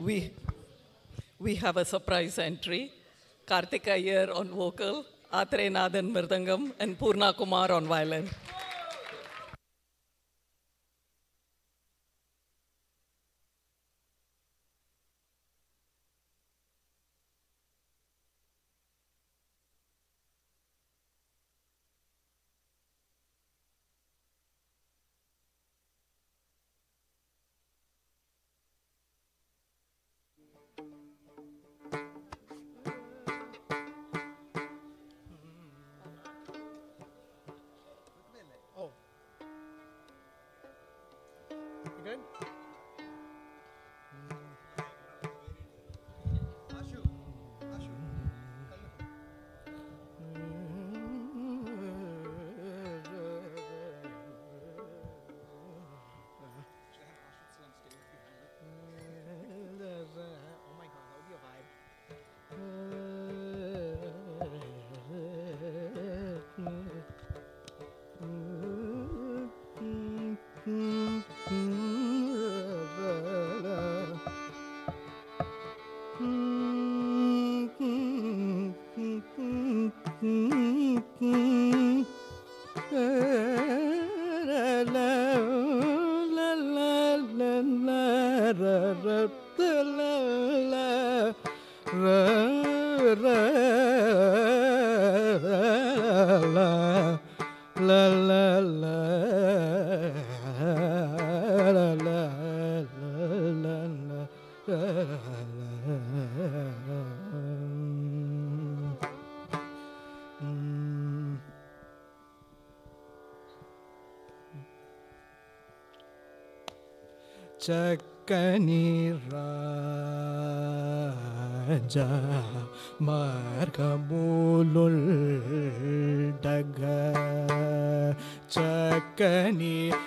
we, we have a surprise entry. Kartika Iyer on vocal, Atre Nathan Mridangam, and Purna Kumar on violin. சக்க நீராஜ மார்கமூலுள் டக சக்க நீர்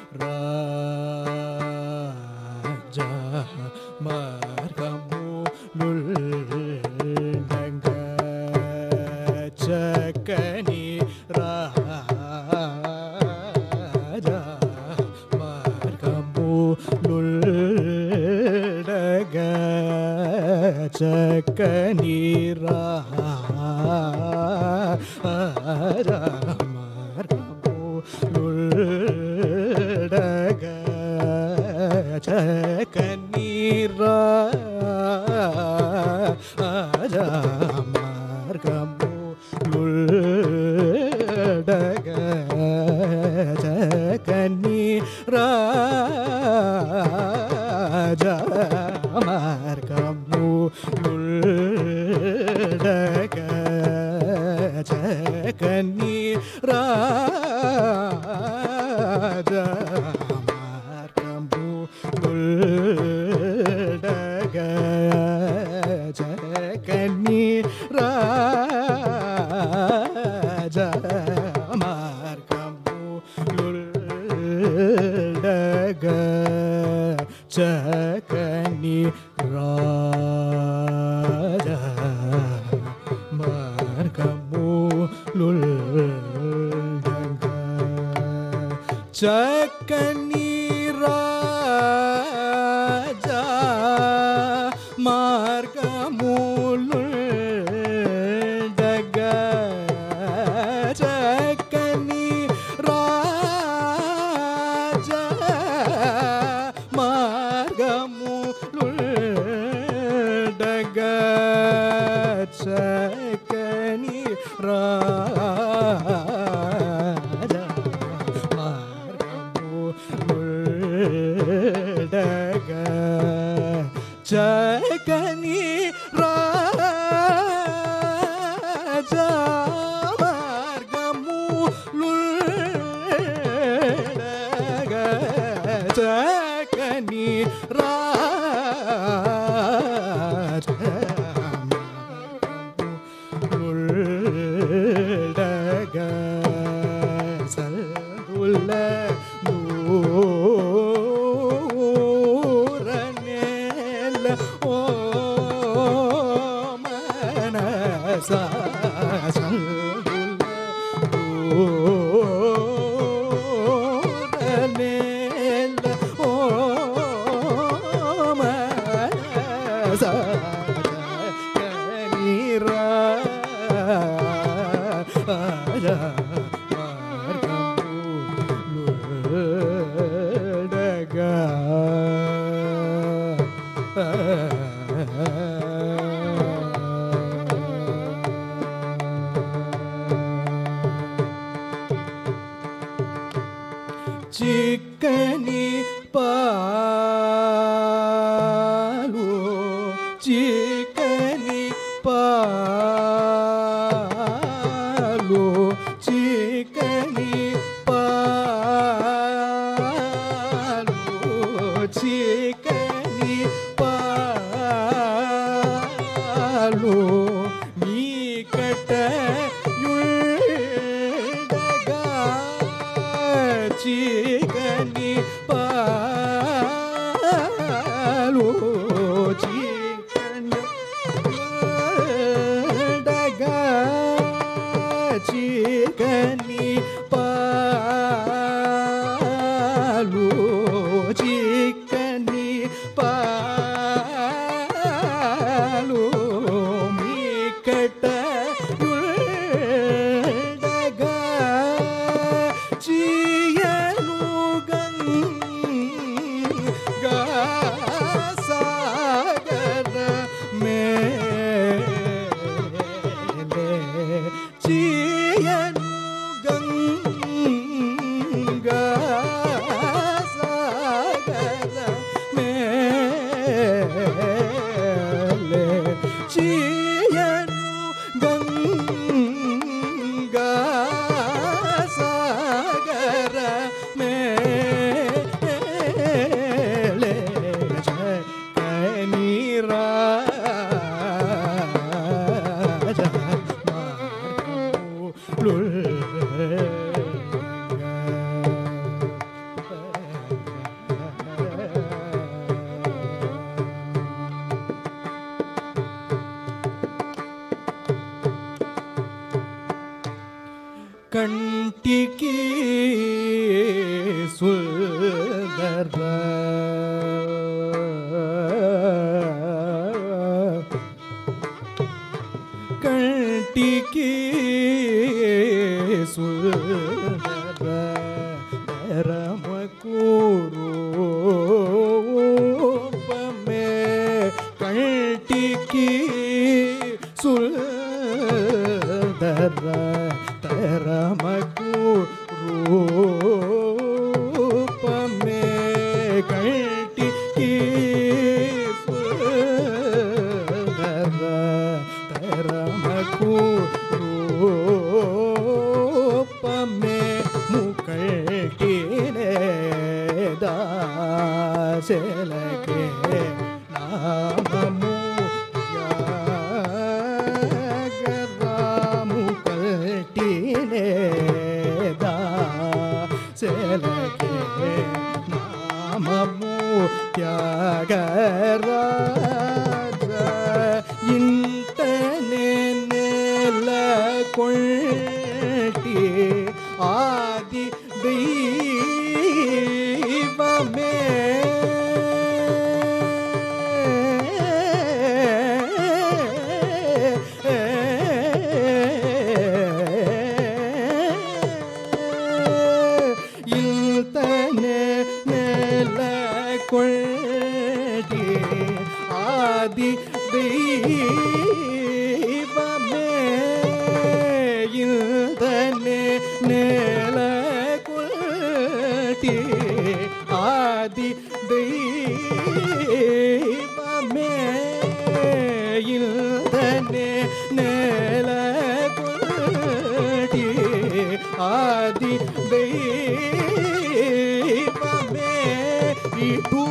three, two.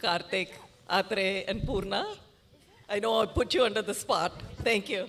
Karthik, Atre, and Purna. I know I put you under the spot. Thank you.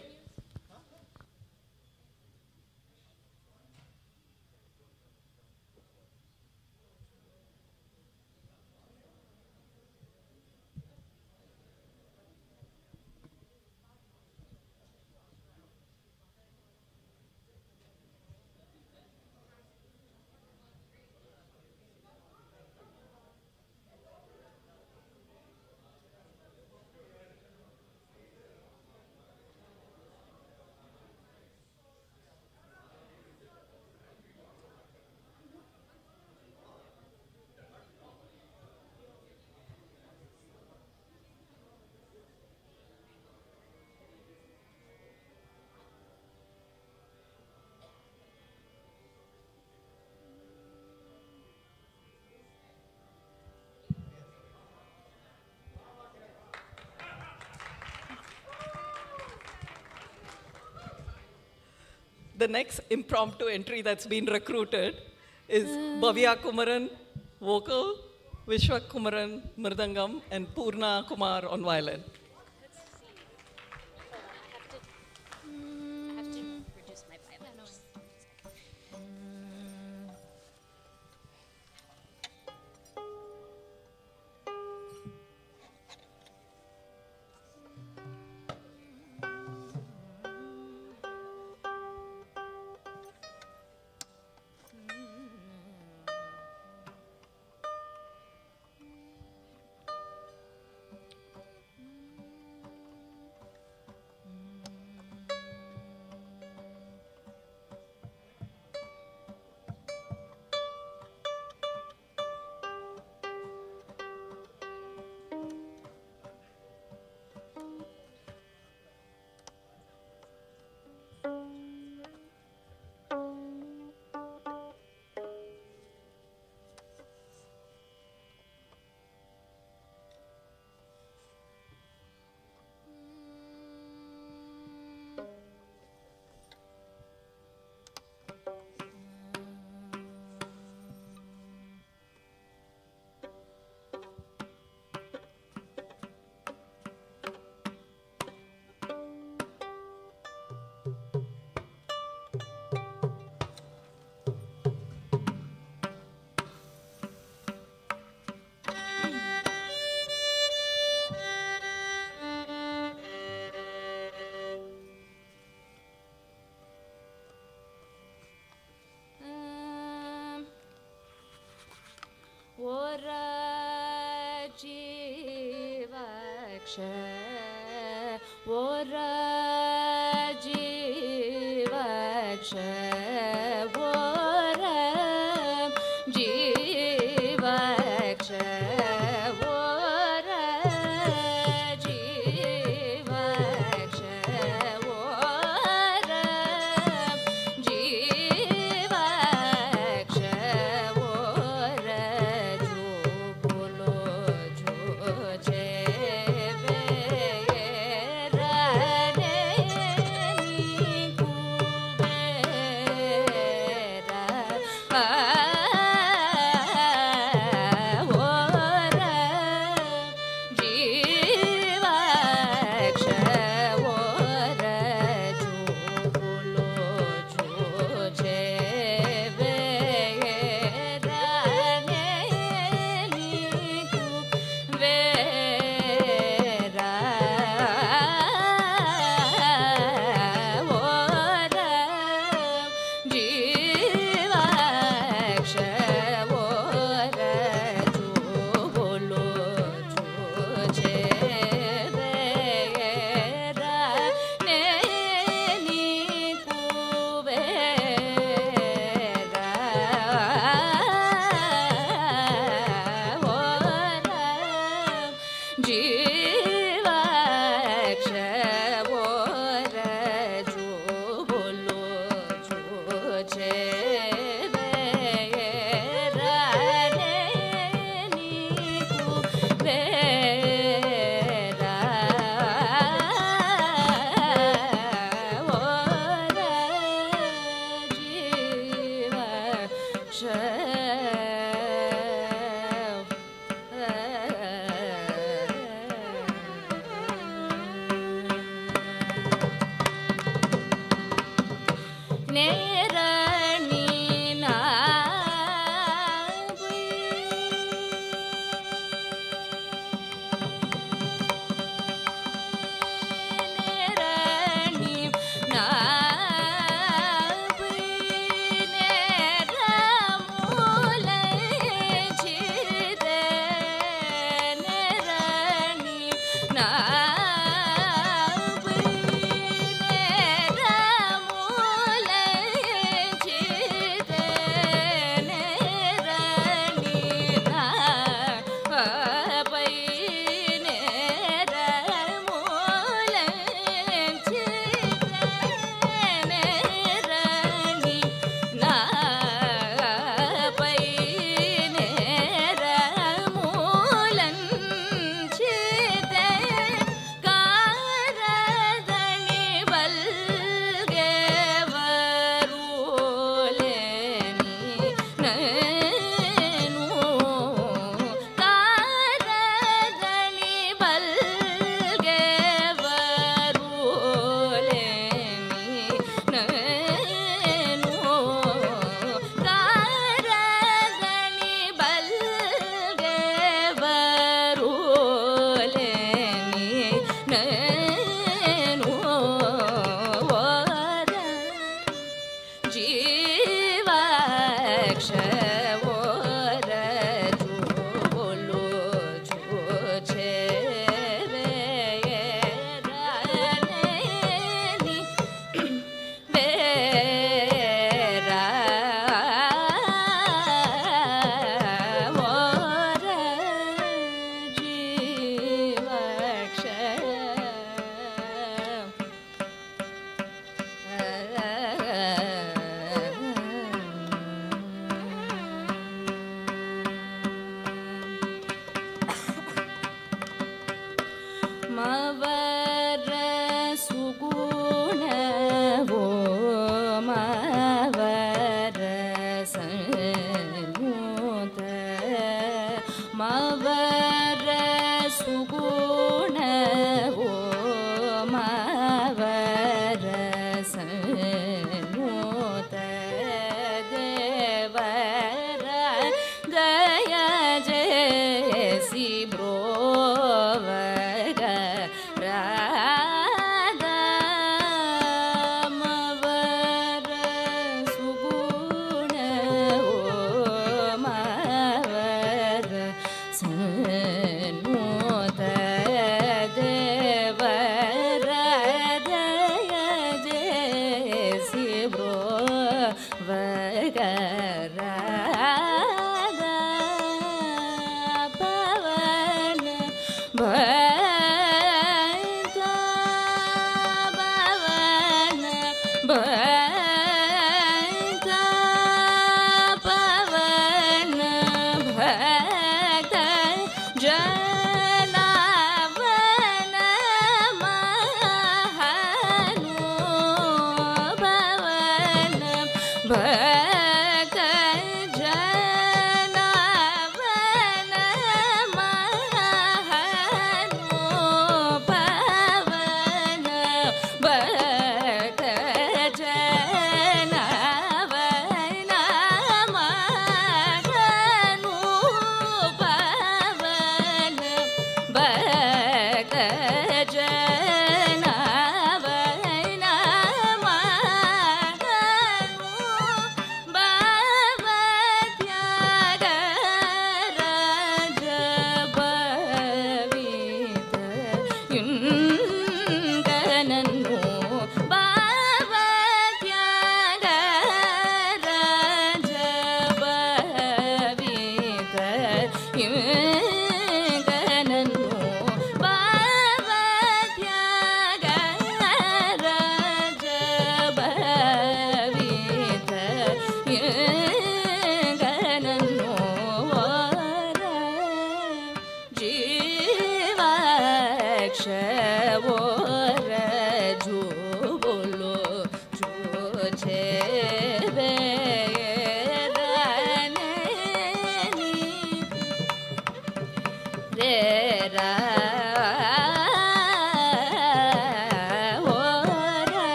The next impromptu entry that's been recruited is Bhavya Kumaran, vocal, Vishwa Kumaran, mridangam, and Purna Kumar on violin. ओरजीवक्ष ओरजीवक्ष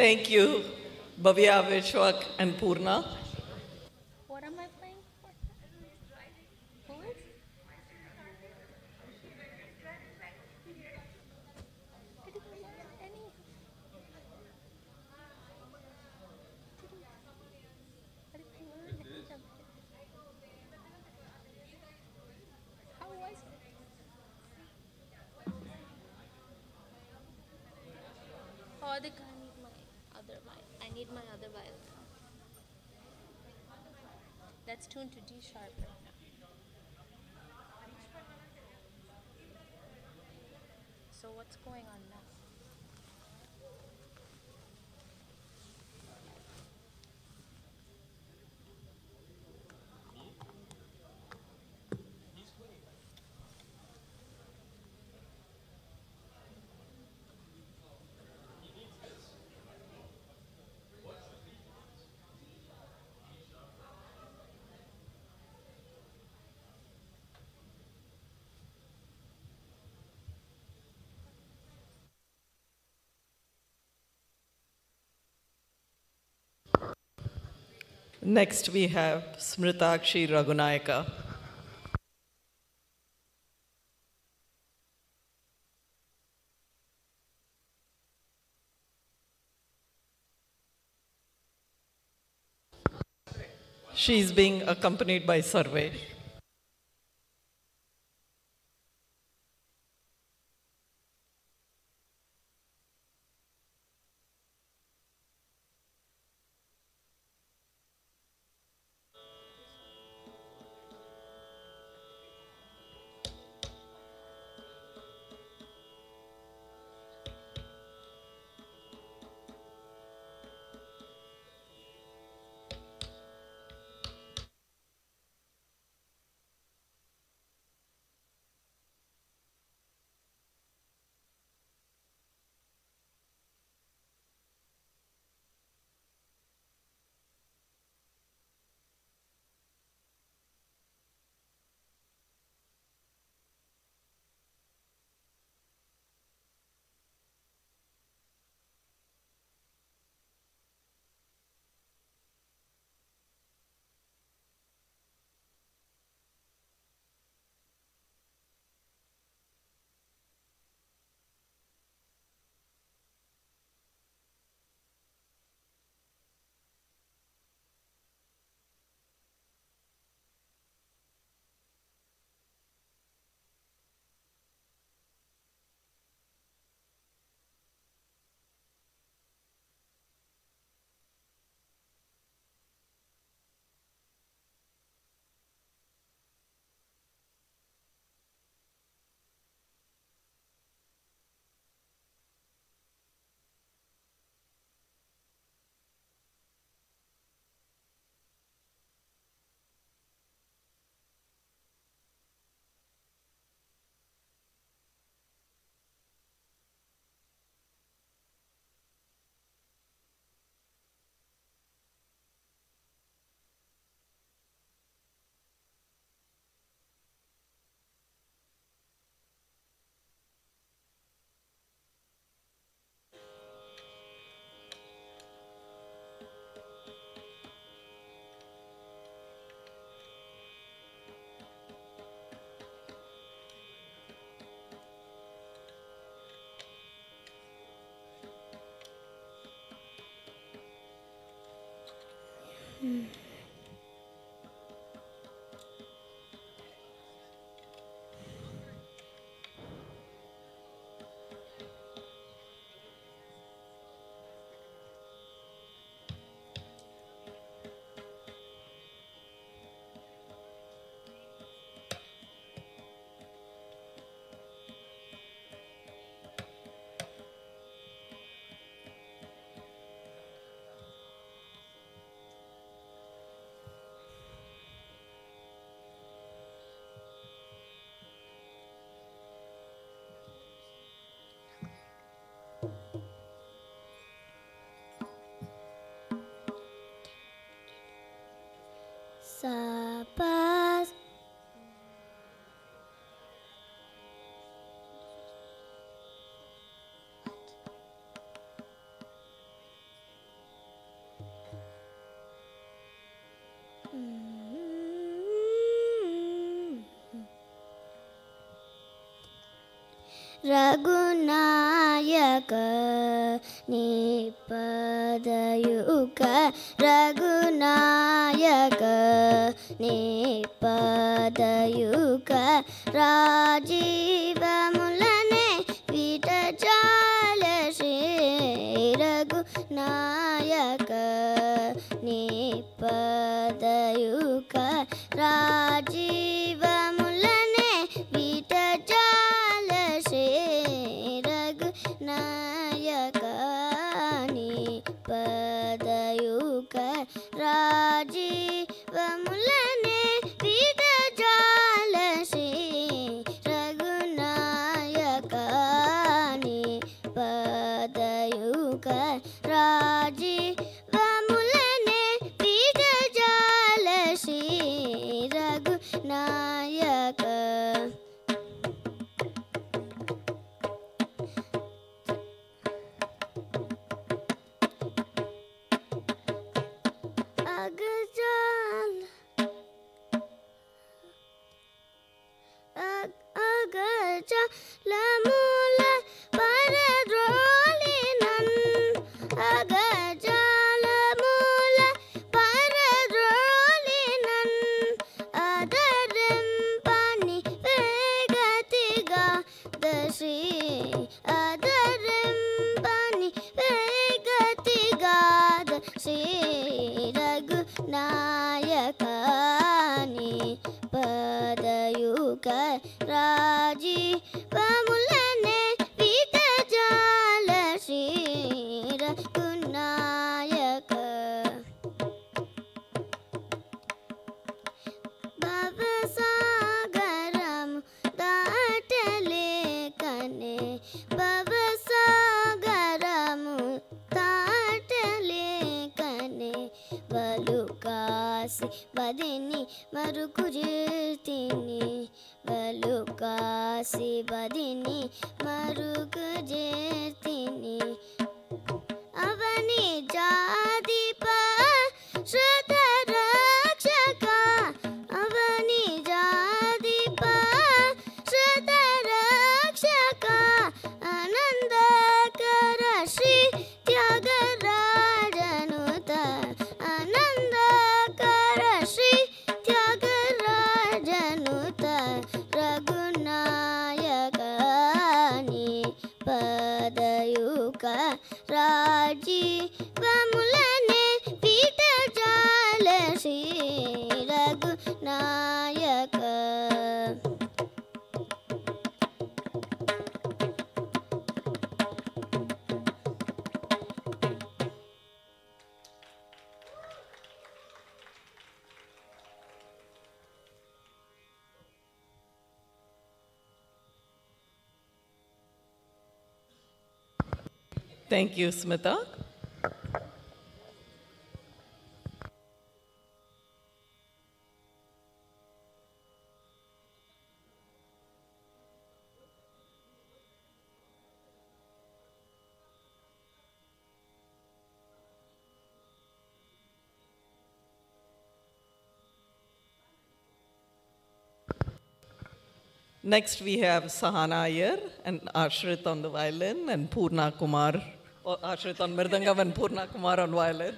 Thank you, Bhavya Vishwak and Purna. tuned to D sharp. Next we have Smritakshi Raghunayaka. She is being accompanied by Survey. 嗯。सापस् Raghunayak निपदयुक Raghunayak निपदयुक राजीवने पीठ रघुनायक निपदयुक रा Thank you, Smita. Next, we have Sahana Iyer and Ashrit on the violin and Purna Kumar, Ashrit on Mirdanga and Purna Kumar on violin.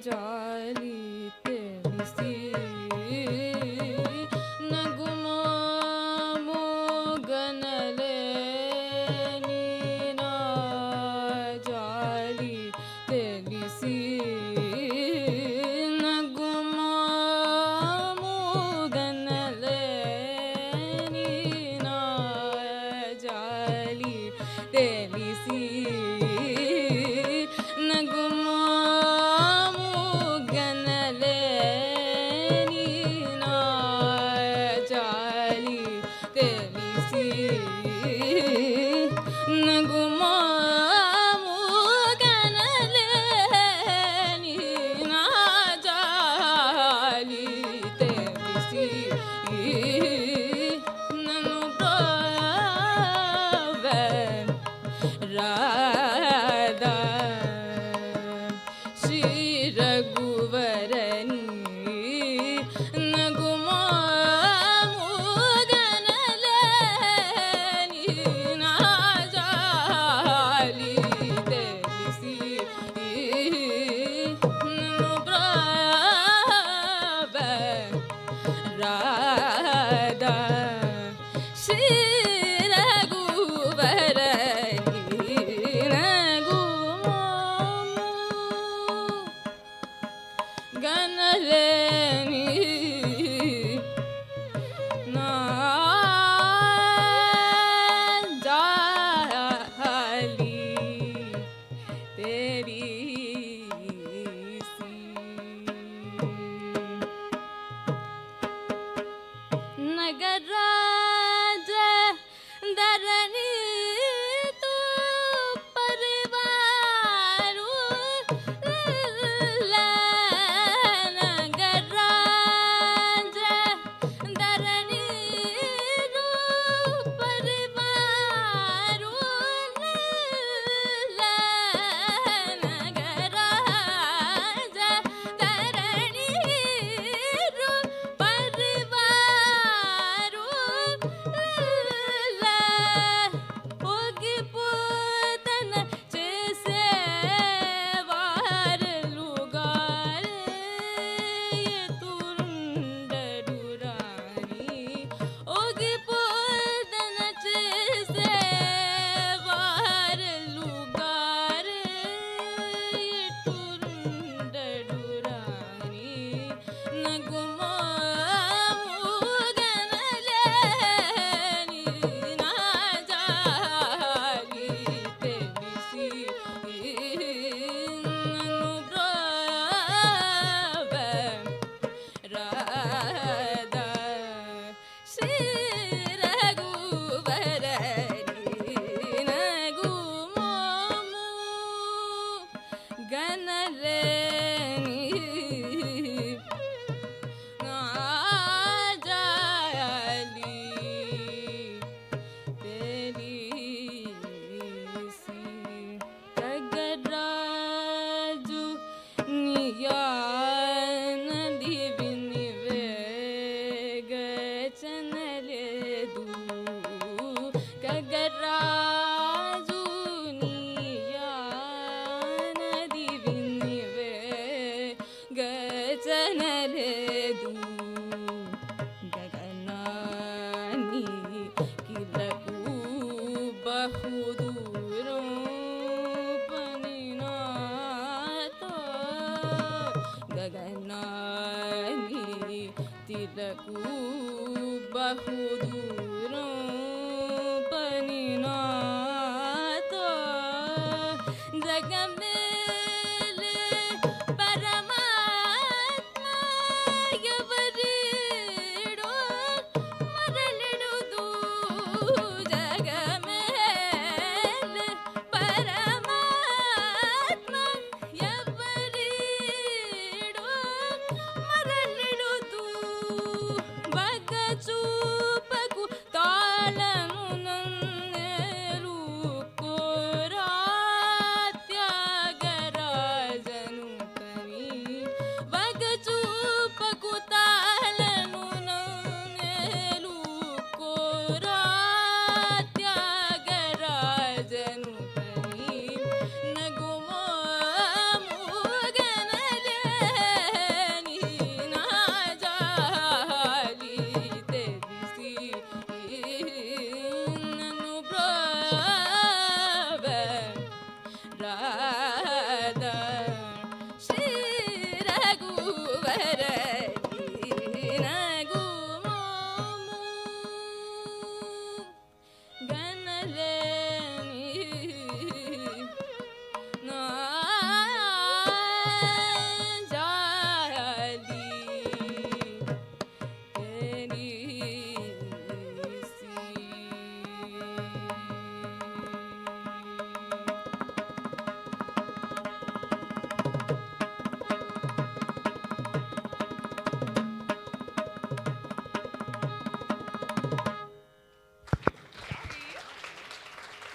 John.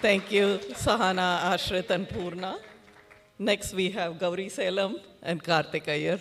Thank you, Sahana, Ashrit, and Purna. Next, we have Gauri Salem and Kartik Iyer.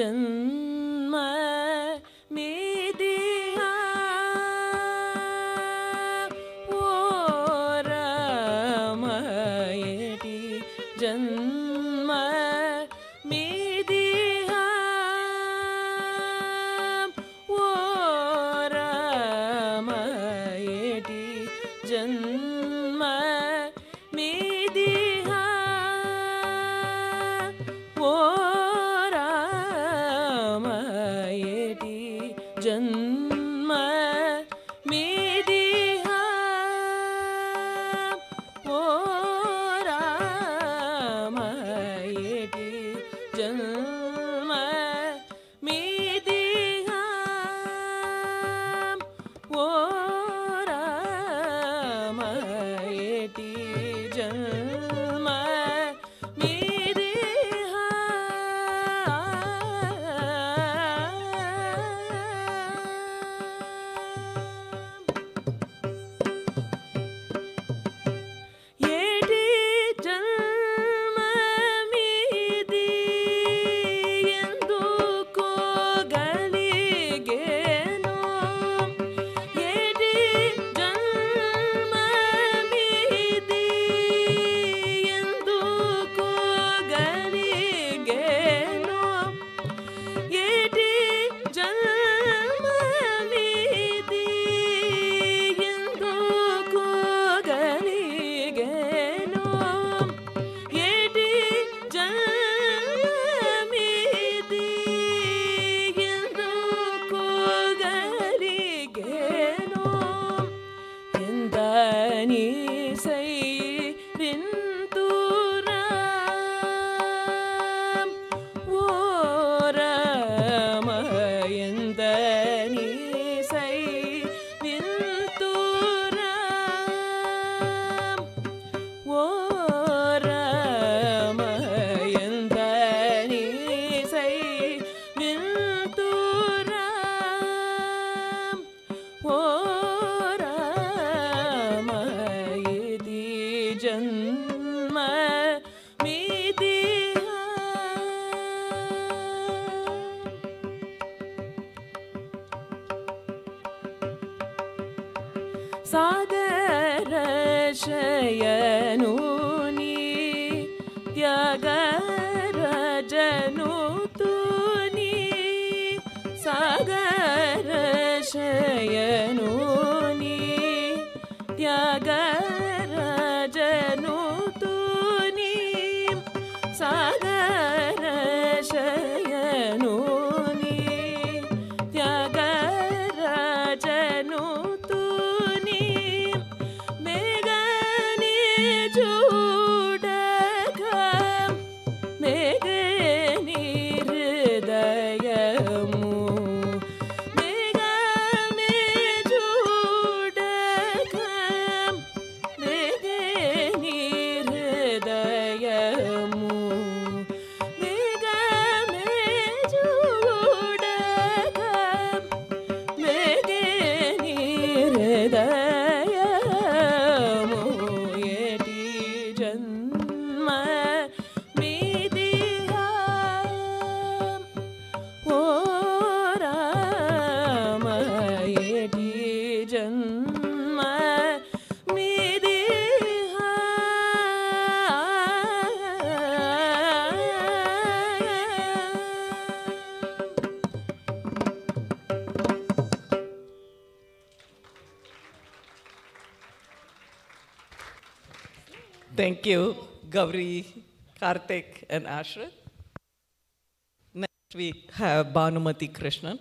جنة Thank you, Gauri, Karthik, and Ashrit. Next we have Bhanumati Krishnan.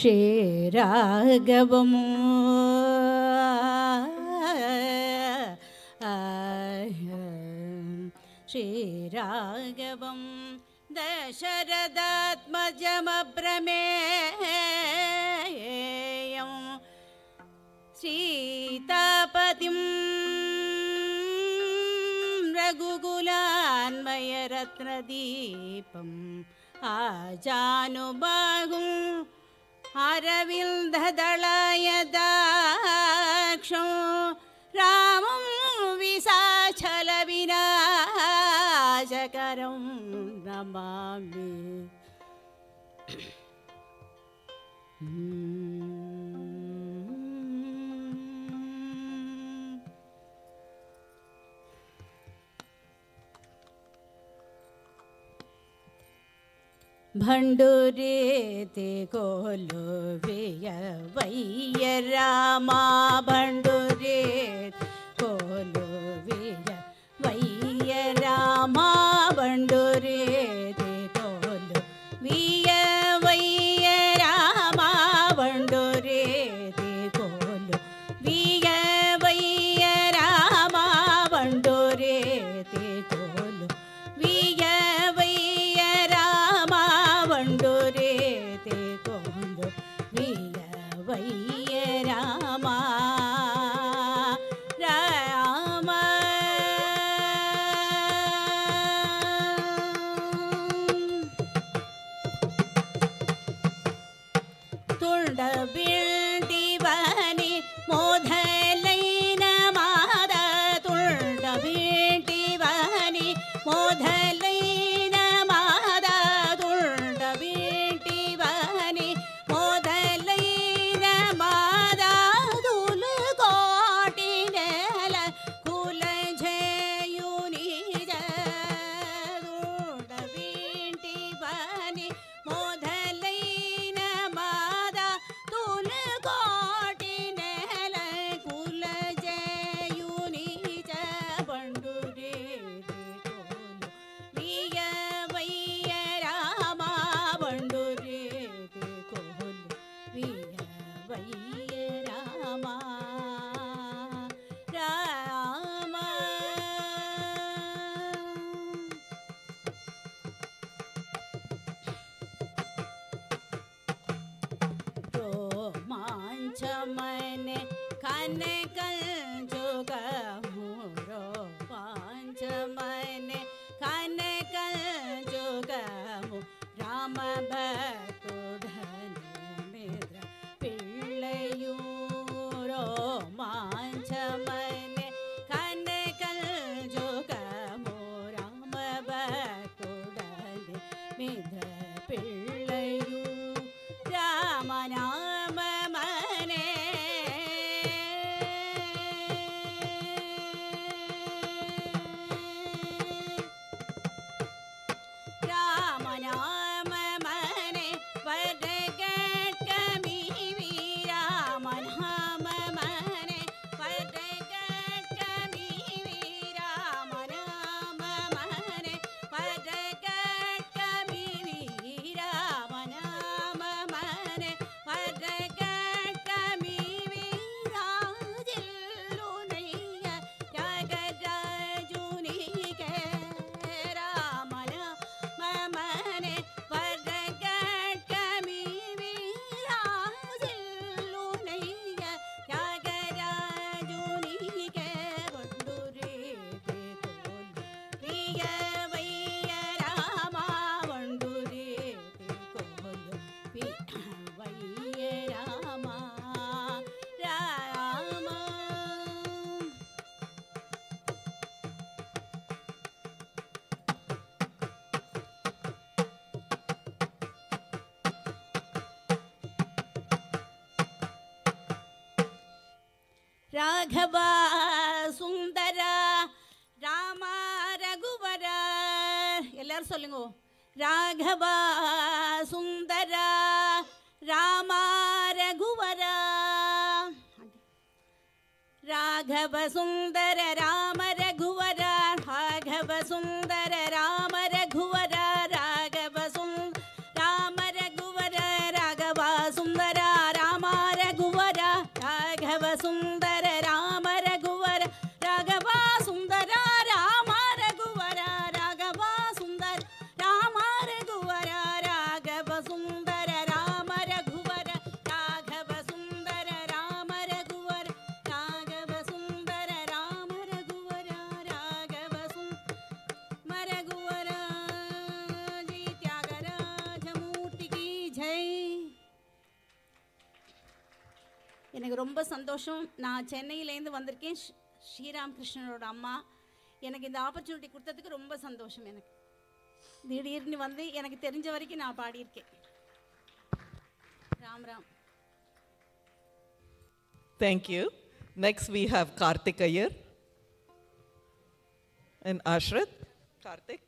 श्रीराघवं आह श्रीराघवं दशरदात्मजमभ्रमेहेयं सीतापतिं रघुकुलान्मयरत्नदीपम् जानुबागु अरविन्ददळयदाक्षं रामं विसाचलविराजकरं नमामि। ಭಂಡುರೇತಿ ಕೋಲು ವಿಯ ವೈಯ ರಾಮ ಭಂಡುರೇತಿ ಕೋಲು ವಿಯ ವೈಯ ರಾಮ ಭಂಡುರೇತಿ எல்லாரும் சொல்லுங்க ராகவா சுந்தரா ராமா ரகுவரா ராகவ சுந்தர ராம எனக்கு ரொம்ப சந்தோஷம். நான் சென்னையிலேருந்து வந்திருக்கேன். ஸ்ரீராம் கிருஷ்ணனோட அம்மா. எனக்கு இந்த ஆப்பர்ச்சுனிட்டி கொடுத்ததுக்கு ரொம்ப சந்தோஷம் எனக்கு. திடீர்னு வந்து எனக்கு தெரிஞ்ச வரைக்கும் நான் பாடியிருக்கேன். Ram Ram. Thank you next we have Karthik Iyer and Ashrath Karthik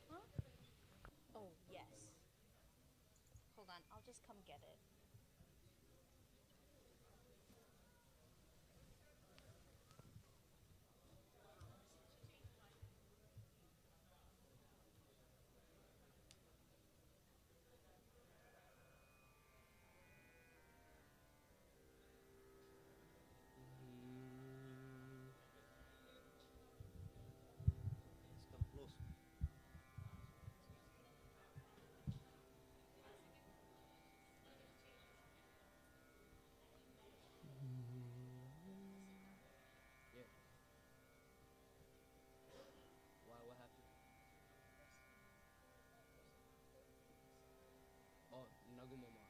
Mm-hmm.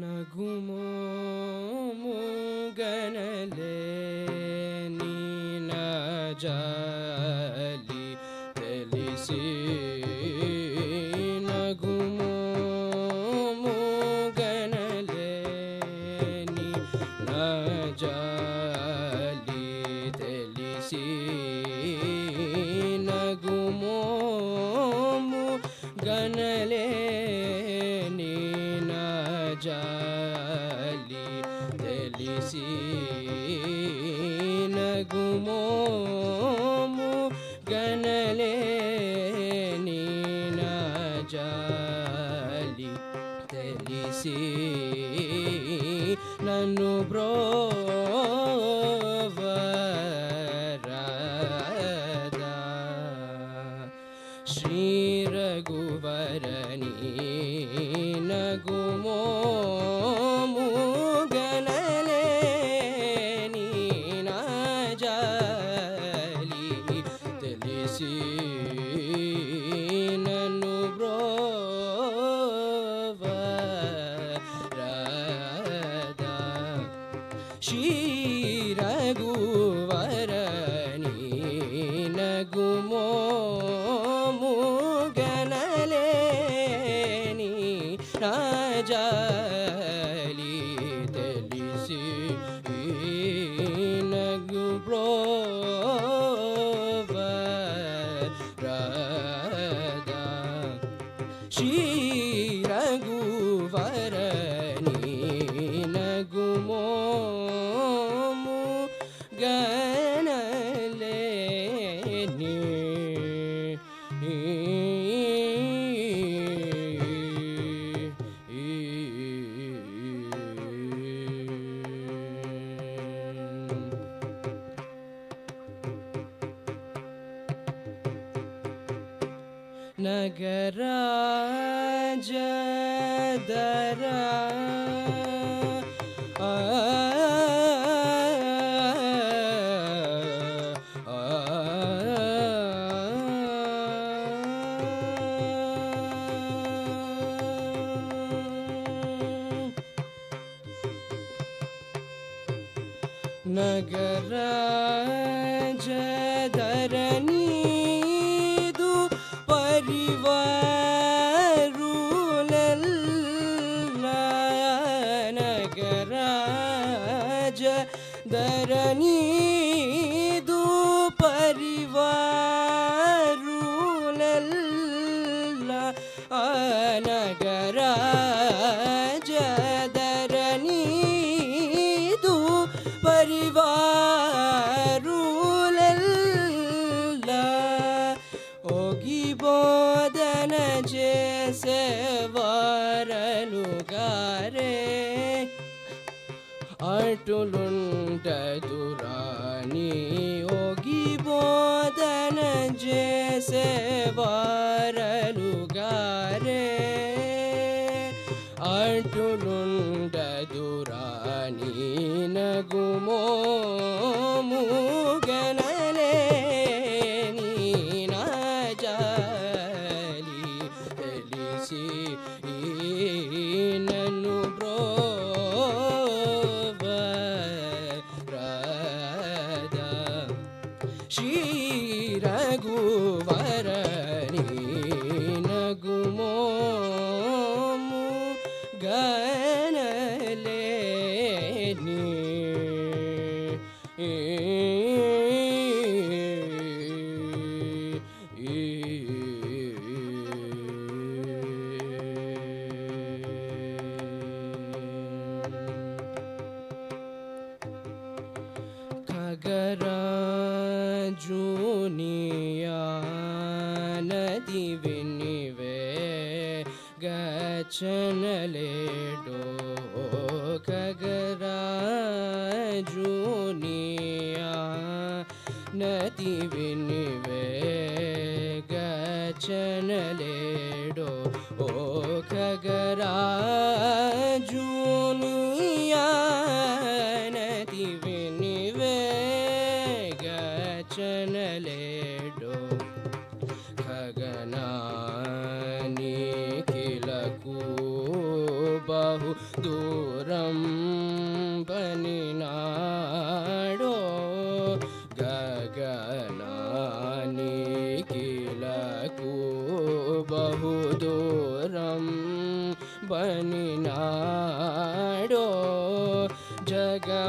Nagumo.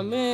I'm.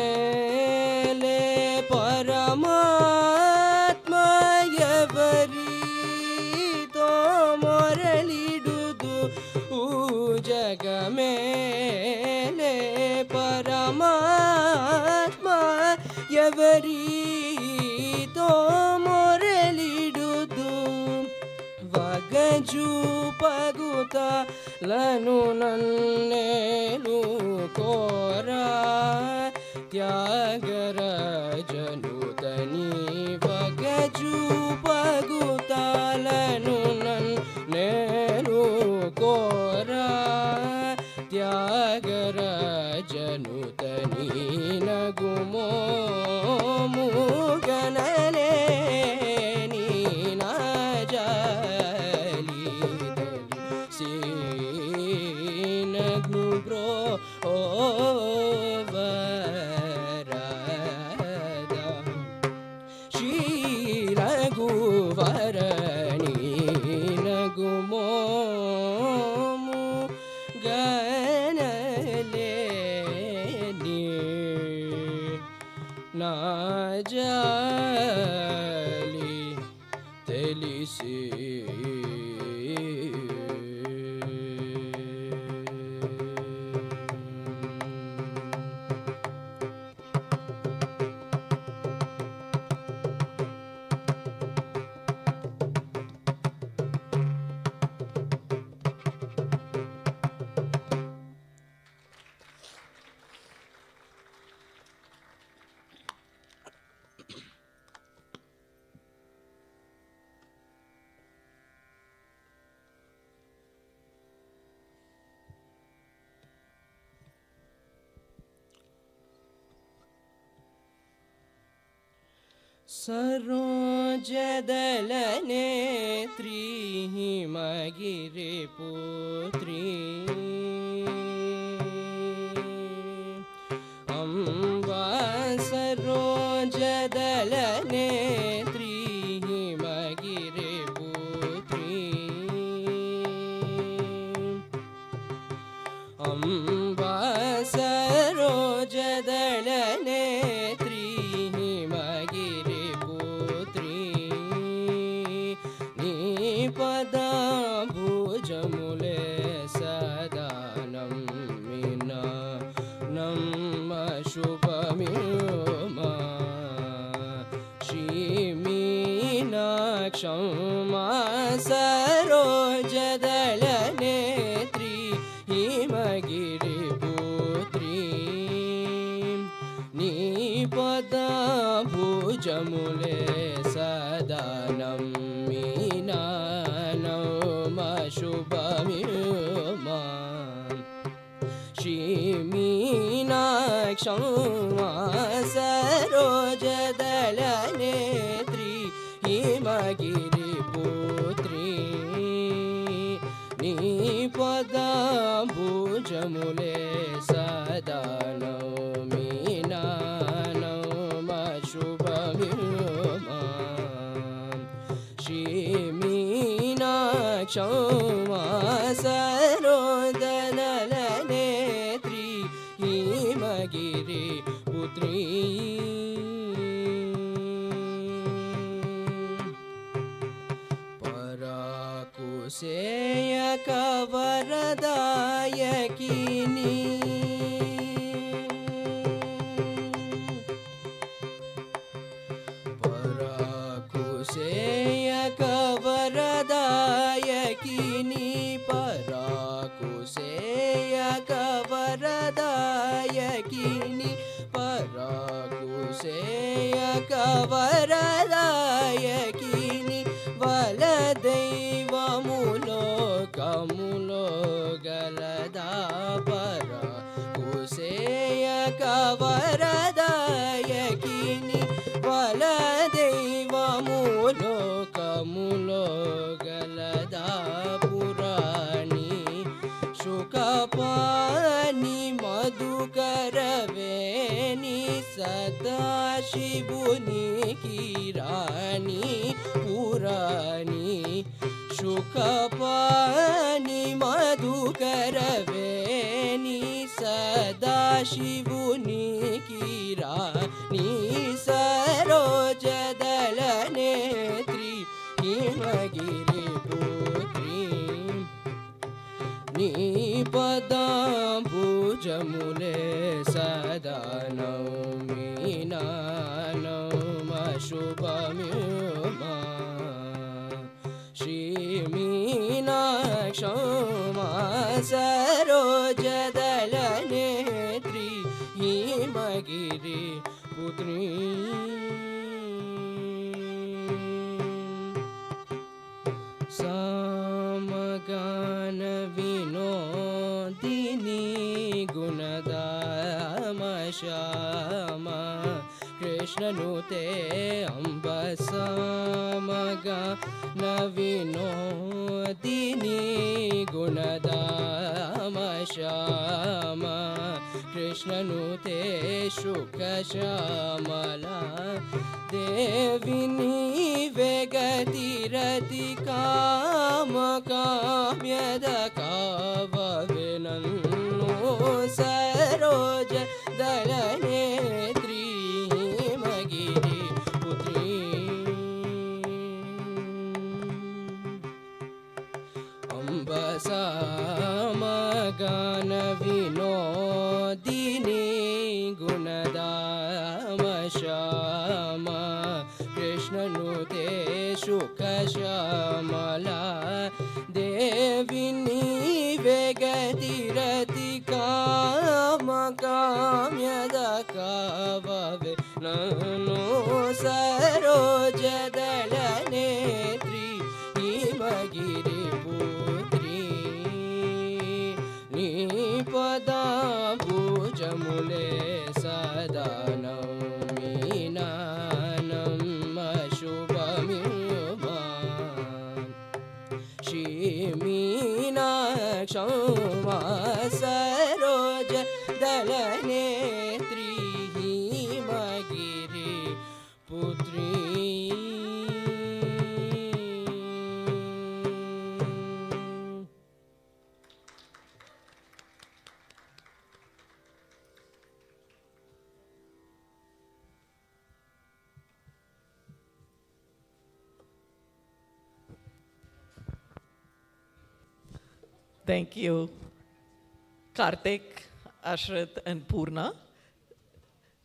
Kartik, Ashrit, and Purna.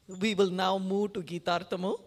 We will now move to Gitartamo.